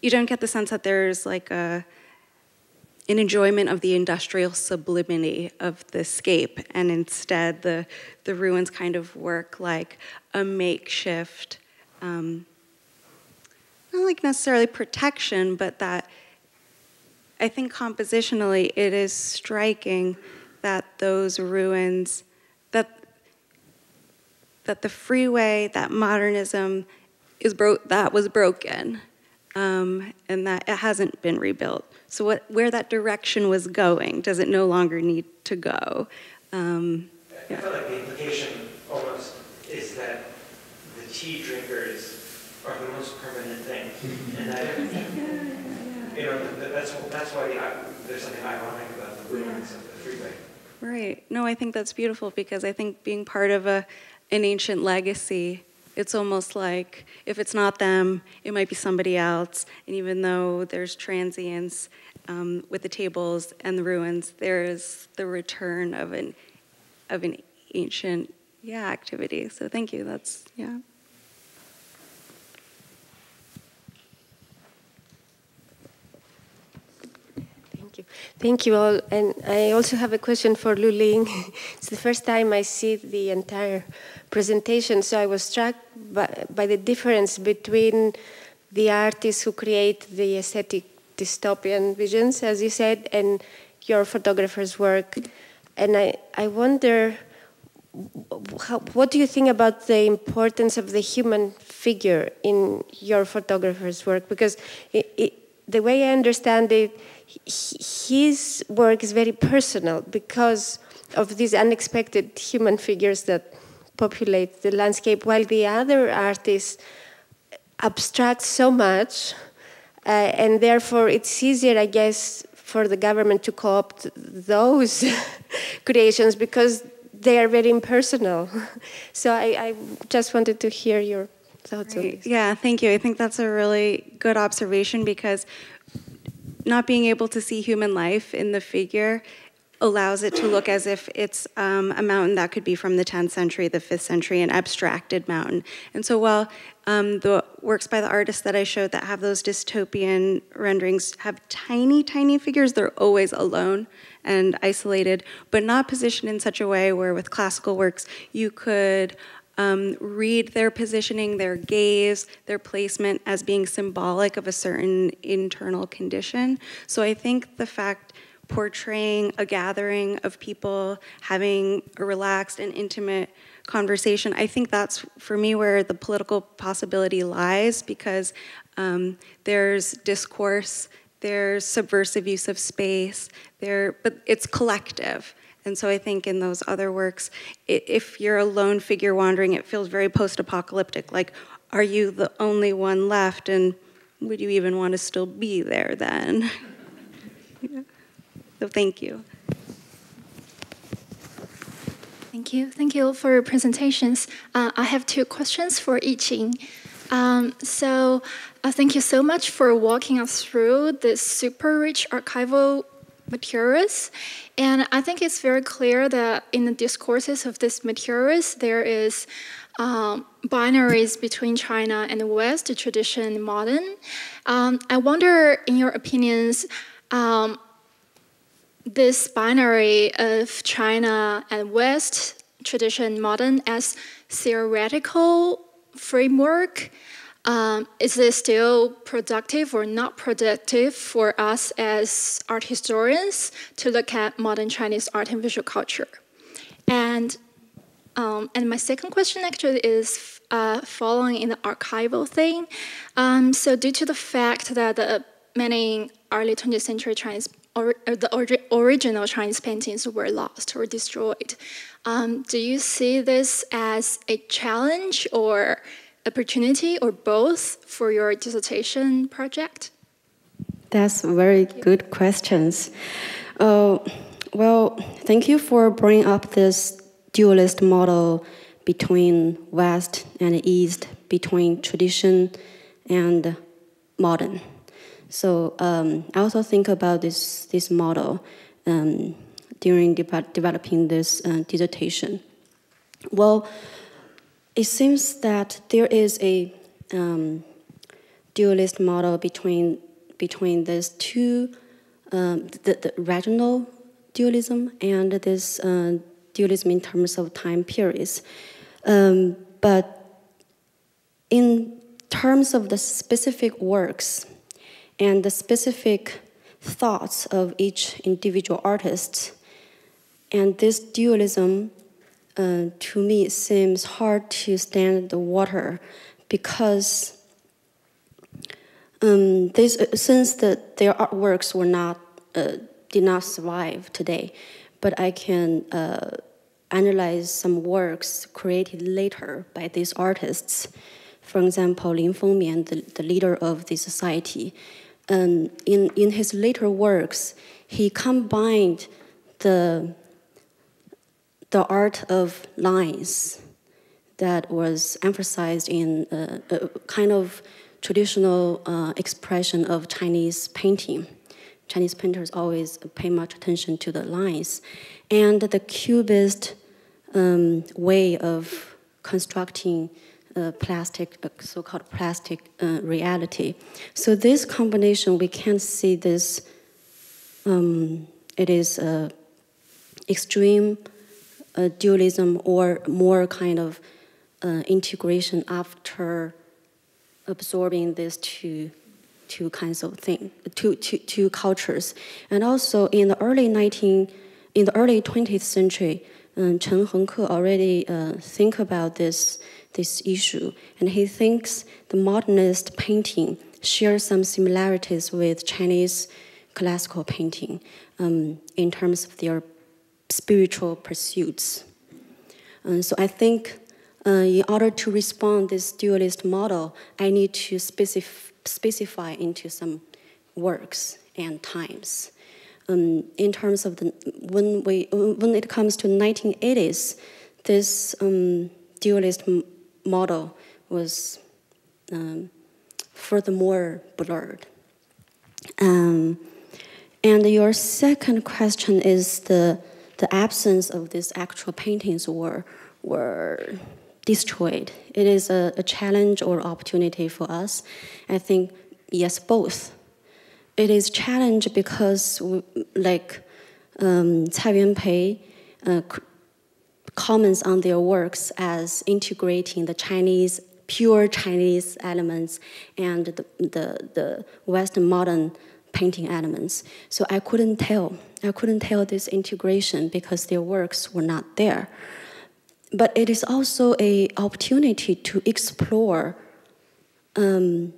you don't get the sense that there's like a an enjoyment of the industrial sublimity of the scape, and instead the the ruins kind of work like a makeshift, um, not like necessarily protection, but that I think compositionally it is striking that those ruins that that the freeway, that modernism is broke that was broken um, and that it hasn't been rebuilt. So what, where that direction was going, does it no longer need to go? Um, yeah. I feel like the implication almost is that the tea drinkers are the most permanent thing, and that you know that's that's why the, there's something ironic about the ruins yeah. of the freeway. Right. No, I think that's beautiful because I think being part of a an ancient legacy it's almost like if it's not them, it might be somebody else. And even though there's transience um, with the tables and the ruins, there is the return of an of an ancient yeah activity. So thank you. That's yeah. Thank you. All. And I also have a question for LuLing. [laughs] it's the first time I see the entire presentation, so I was struck by, by the difference between the artists who create the aesthetic dystopian visions, as you said, and your photographer's work. And I, I wonder, how, what do you think about the importance of the human figure in your photographer's work? Because it, it, the way I understand it, his work is very personal because of these unexpected human figures that populate the landscape, while the other artists abstract so much, uh, and therefore it's easier, I guess, for the government to co-opt those [laughs] creations because they are very impersonal. [laughs] so I, I, just wanted to hear your thoughts right. on this. Yeah, thank you. I think that's a really good observation because not being able to see human life in the figure allows it to look as if it's um, a mountain that could be from the 10th century, the 5th century, an abstracted mountain. And so while um, the works by the artists that I showed that have those dystopian renderings have tiny, tiny figures, they're always alone and isolated, but not positioned in such a way where with classical works you could um, read their positioning, their gaze, their placement as being symbolic of a certain internal condition. So I think the fact portraying a gathering of people having a relaxed and intimate conversation, I think that's for me where the political possibility lies because um, there's discourse, there's subversive use of space, there, but it's collective. And so I think in those other works, if you're a lone figure wandering, it feels very post apocalyptic. Like, are you the only one left? And would you even want to still be there then? yeah. [laughs] So thank you. Thank you. Thank you for your presentations. Uh, I have two questions for Yiqing. Um, so uh, thank you so much for walking us through this super rich archival materials. And I think it's very clear that in the discourses of these materials, there is um, binaries between China and the West, the tradition, modern. Um, I wonder, in your opinions, um, this binary of China and West, tradition, modern, as theoretical framework um, is it still productive or not productive for us as art historians to look at modern Chinese art and visual culture? And um, and my second question actually is uh, following in the archival thing. Um, so due to the fact that the many early 20th century Chinese or, the or original Chinese paintings were lost or destroyed, um, do you see this as a challenge or opportunity or both for your dissertation project? That's very good questions. Uh, well, thank you for bringing up this dualist model between West and East, between tradition and modern. So um, I also think about this, this model um, during de developing this uh, dissertation. Well, it seems that there is a um, dualist model between between these two, um, the, the, regional dualism and this uh, dualism in terms of time periods. Um, but in terms of the specific works and the specific thoughts of each individual artist, and this dualism uh, to me it seems hard to stand the water because um, this, uh, since the, their artworks were not uh, did not survive today, but I can uh, analyze some works created later by these artists. For example, Lin Fengmian, the, the leader of the society, um, in, in his later works, he combined the the art of lines that was emphasized in a, a kind of traditional uh, expression of Chinese painting. Chinese painters always pay much attention to the lines. And the cubist um, way of constructing uh, plastic, uh, so-called plastic uh, reality. So this combination, we can see this um, it is uh, extreme uh, dualism or more kind of uh, integration after absorbing these two two kinds of thing, two, two, two cultures. And also in the early 19, in the early 20th century, um, Chen Hengke already uh, think about this, this issue. And he thinks the modernist painting shares some similarities with Chinese classical painting um, in terms of their spiritual pursuits. And so I think uh, in order to respond this dualist model, I need to specify specify into some works and times. Um, in terms of the when we when it comes to 1980s, this um, dualist model was um, furthermore blurred. Um, and your second question is the the absence of these actual paintings were were destroyed. It is a, a challenge or opportunity for us. I think yes, both. It is challenge because like um, Cai Yuanpei uh, comments on their works as integrating the Chinese pure Chinese elements and the, the, the Western modern painting elements. So I couldn't tell. I couldn't tell this integration because their works were not there but it is also a opportunity to explore um,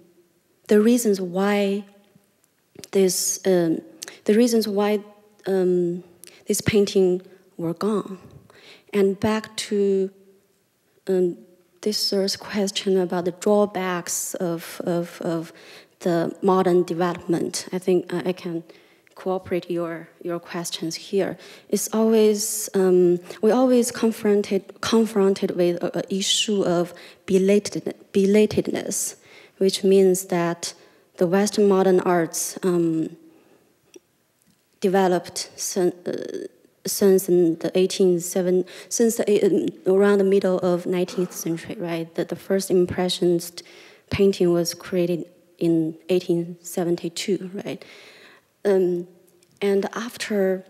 the reasons why this um, the reasons why um, this painting were gone and back to um, this first question about the drawbacks of, of, of the modern development i think i can cooperate your, your questions here. It's always, um, we always confronted, confronted with an issue of belated, belatedness, which means that the Western modern arts um, developed since, uh, since the 1870, since the, uh, around the middle of 19th century, right? That the first impressionist painting was created in 1872, right? Um, and after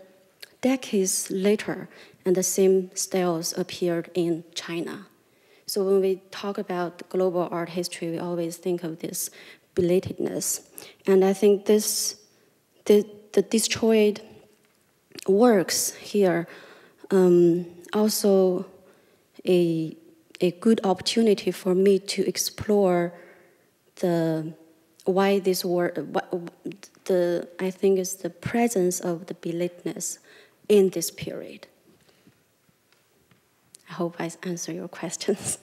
decades later, and the same styles appeared in China. So when we talk about global art history, we always think of this belatedness. And I think this, the, the destroyed works here um, also a, a good opportunity for me to explore the why this work, the I think is the presence of the belatedness in this period. I hope I answer your [laughs] questions.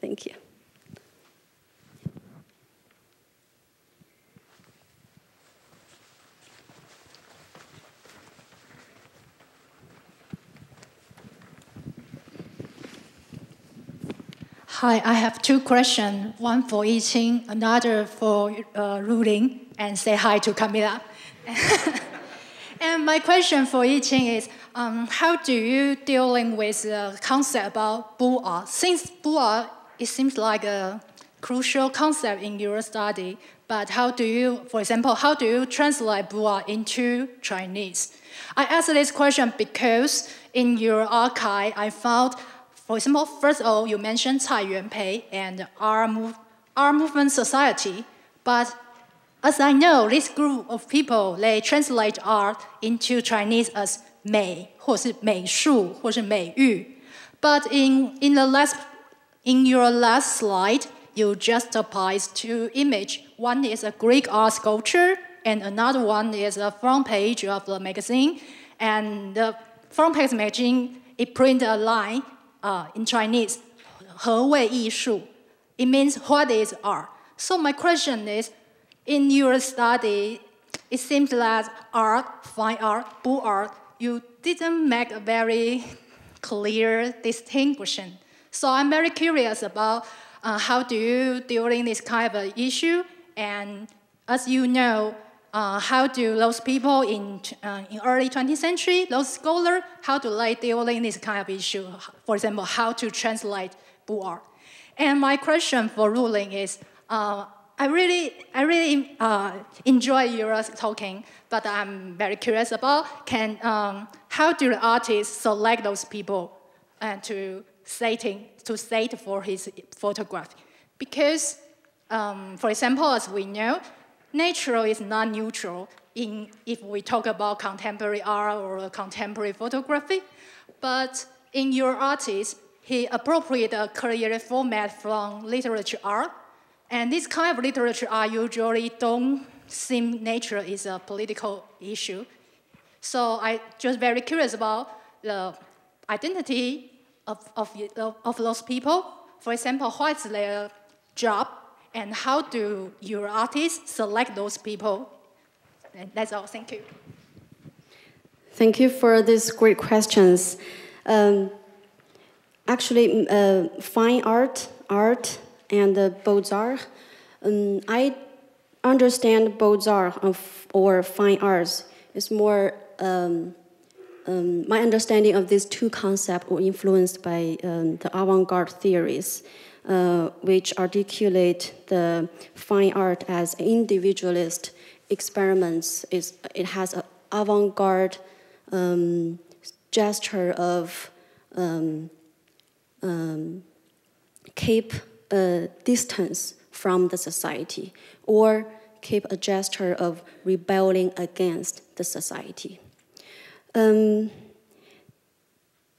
Thank you. Hi, I have two questions, one for Yiqing, another for uh, LuLing, and say hi to Camilla. [laughs] and my question for Yiqing is, um, how do you dealing with the concept about Bu'er? Since Bu'er, it seems like a crucial concept in your study, but how do you, for example, how do you translate Bu'er into Chinese? I ask this question because in your archive, I found for example, first of all, you mentioned Cai Yuanpei and our, move, our movement society, but as I know, this group of people, they translate art into Chinese as 美或是美术或是美育. But in, in, the last, in your last slide, you juxtapose two images. One is a Greek art sculpture, and another one is a front page of the magazine. And the front page magazine, it print a line uh, in Chinese, 何谓艺术? It means what is art. So my question is, in your study, it seems that art, fine art, book art, you didn't make a very clear distinction. So I'm very curious about uh, how do you deal in this kind of issue, and as you know, uh, how do those people in, uh, in early 20th century, those scholars, how do they deal in this kind of issue? For example, how to translate Bu'er. And my question for LuLing is, uh, I really, I really uh, enjoy your talking, but I'm very curious about can um, how do the artist select those people and to setting to set for his photograph? Because, um, for example, as we know, natural is not neutral in if we talk about contemporary art or contemporary photography, but in your artist, he appropriate a career format from literature art and this kind of literature art usually don't seem nature is a political issue. So I just very curious about the identity of, of, of those people. For example, what's their job and how do your artists select those people? And that's all, thank you. Thank you for these great questions. Um, actually, uh, fine art, art, and uh, Beaux-Arts. Um, I understand Beaux-Arts or fine arts is more, um, um, my understanding of these two concepts were influenced by um, the avant-garde theories, uh, which articulate the fine art as individualist experiments. It's, it has an avant-garde um, gesture of um, keep a distance from the society or keep a gesture of rebelling against the society. Um,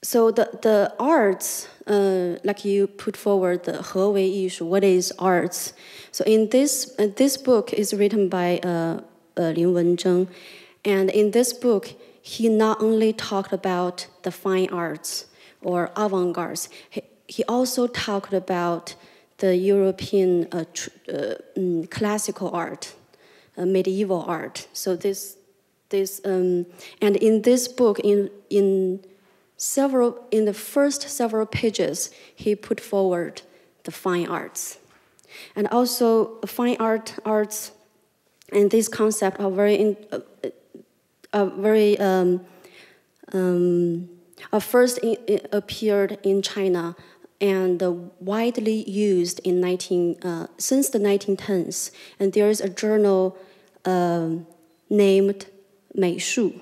so the, the arts, uh, like you put forward the Hewei Yishu, what is arts? So in this, uh, this book is written by uh, uh Lin Wenzheng. And in this book, he not only talked about the fine arts or avant-garde, he, he also talked about the European um, classical art, medieval art. So this, this um, and in this book, in, in several, in the first several pages, he put forward the fine arts, and also fine art arts, and this concept are very, in, uh, are very. Um, um, first in, appeared in China and widely used in 19, uh, since the 1910s. And there is a journal um, named 美术,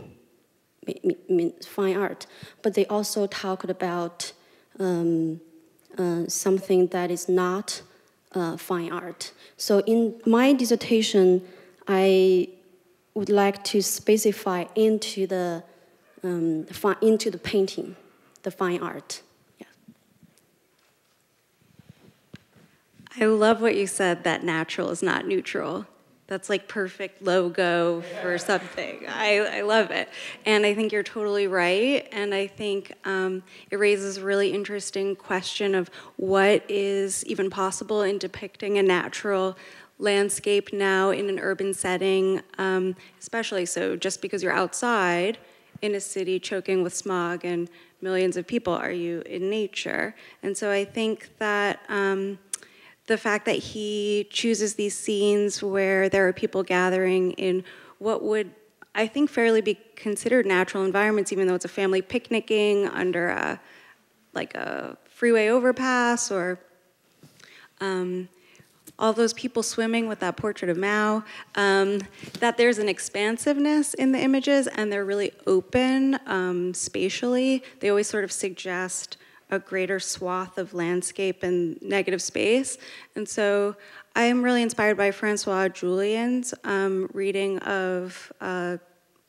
means fine art, but they also talked about um, uh, something that is not uh, fine art. So in my dissertation, I would like to specify into the um, into the painting, the fine art. I love what you said that natural is not neutral. That's like perfect logo for something. I, I love it. And I think you're totally right. And I think um, it raises a really interesting question of what is even possible in depicting a natural landscape now in an urban setting, um, especially so just because you're outside in a city choking with smog and millions of people, are you in nature? And so I think that. Um, the fact that he chooses these scenes where there are people gathering in what would I think fairly be considered natural environments, even though it's a family picnicking under a like a freeway overpass or um, all those people swimming with that portrait of Mao, um, that there's an expansiveness in the images and they're really open um, spatially. They always sort of suggest a greater swath of landscape and negative space. And so I am really inspired by Francois Jullien's um, reading of uh,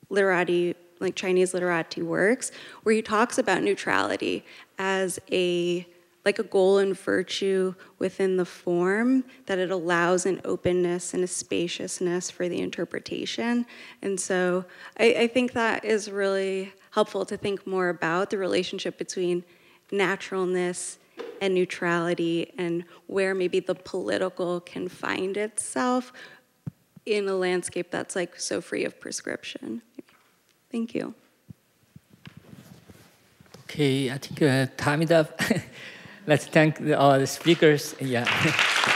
literati, like Chinese literati works, where he talks about neutrality as a like a goal and virtue within the form that it allows an openness and a spaciousness for the interpretation. And so I, I think that is really helpful to think more about the relationship between naturalness and neutrality and where maybe the political can find itself in a landscape that's like so free of prescription. Thank you. Okay, I think uh, time is up. Let's thank the, all the speakers. Yeah. [laughs]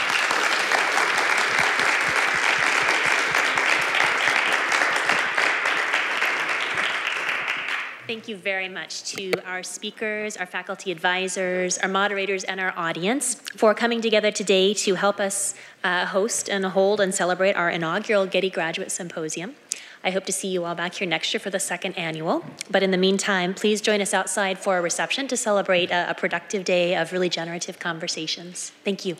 thank you very much to our speakers, our faculty advisors, our moderators, and our audience for coming together today to help us uh, host and hold and celebrate our inaugural Getty Graduate Symposium. I hope to see you all back here next year for the second annual. But in the meantime, please join us outside for a reception to celebrate a, a productive day of really generative conversations. Thank you.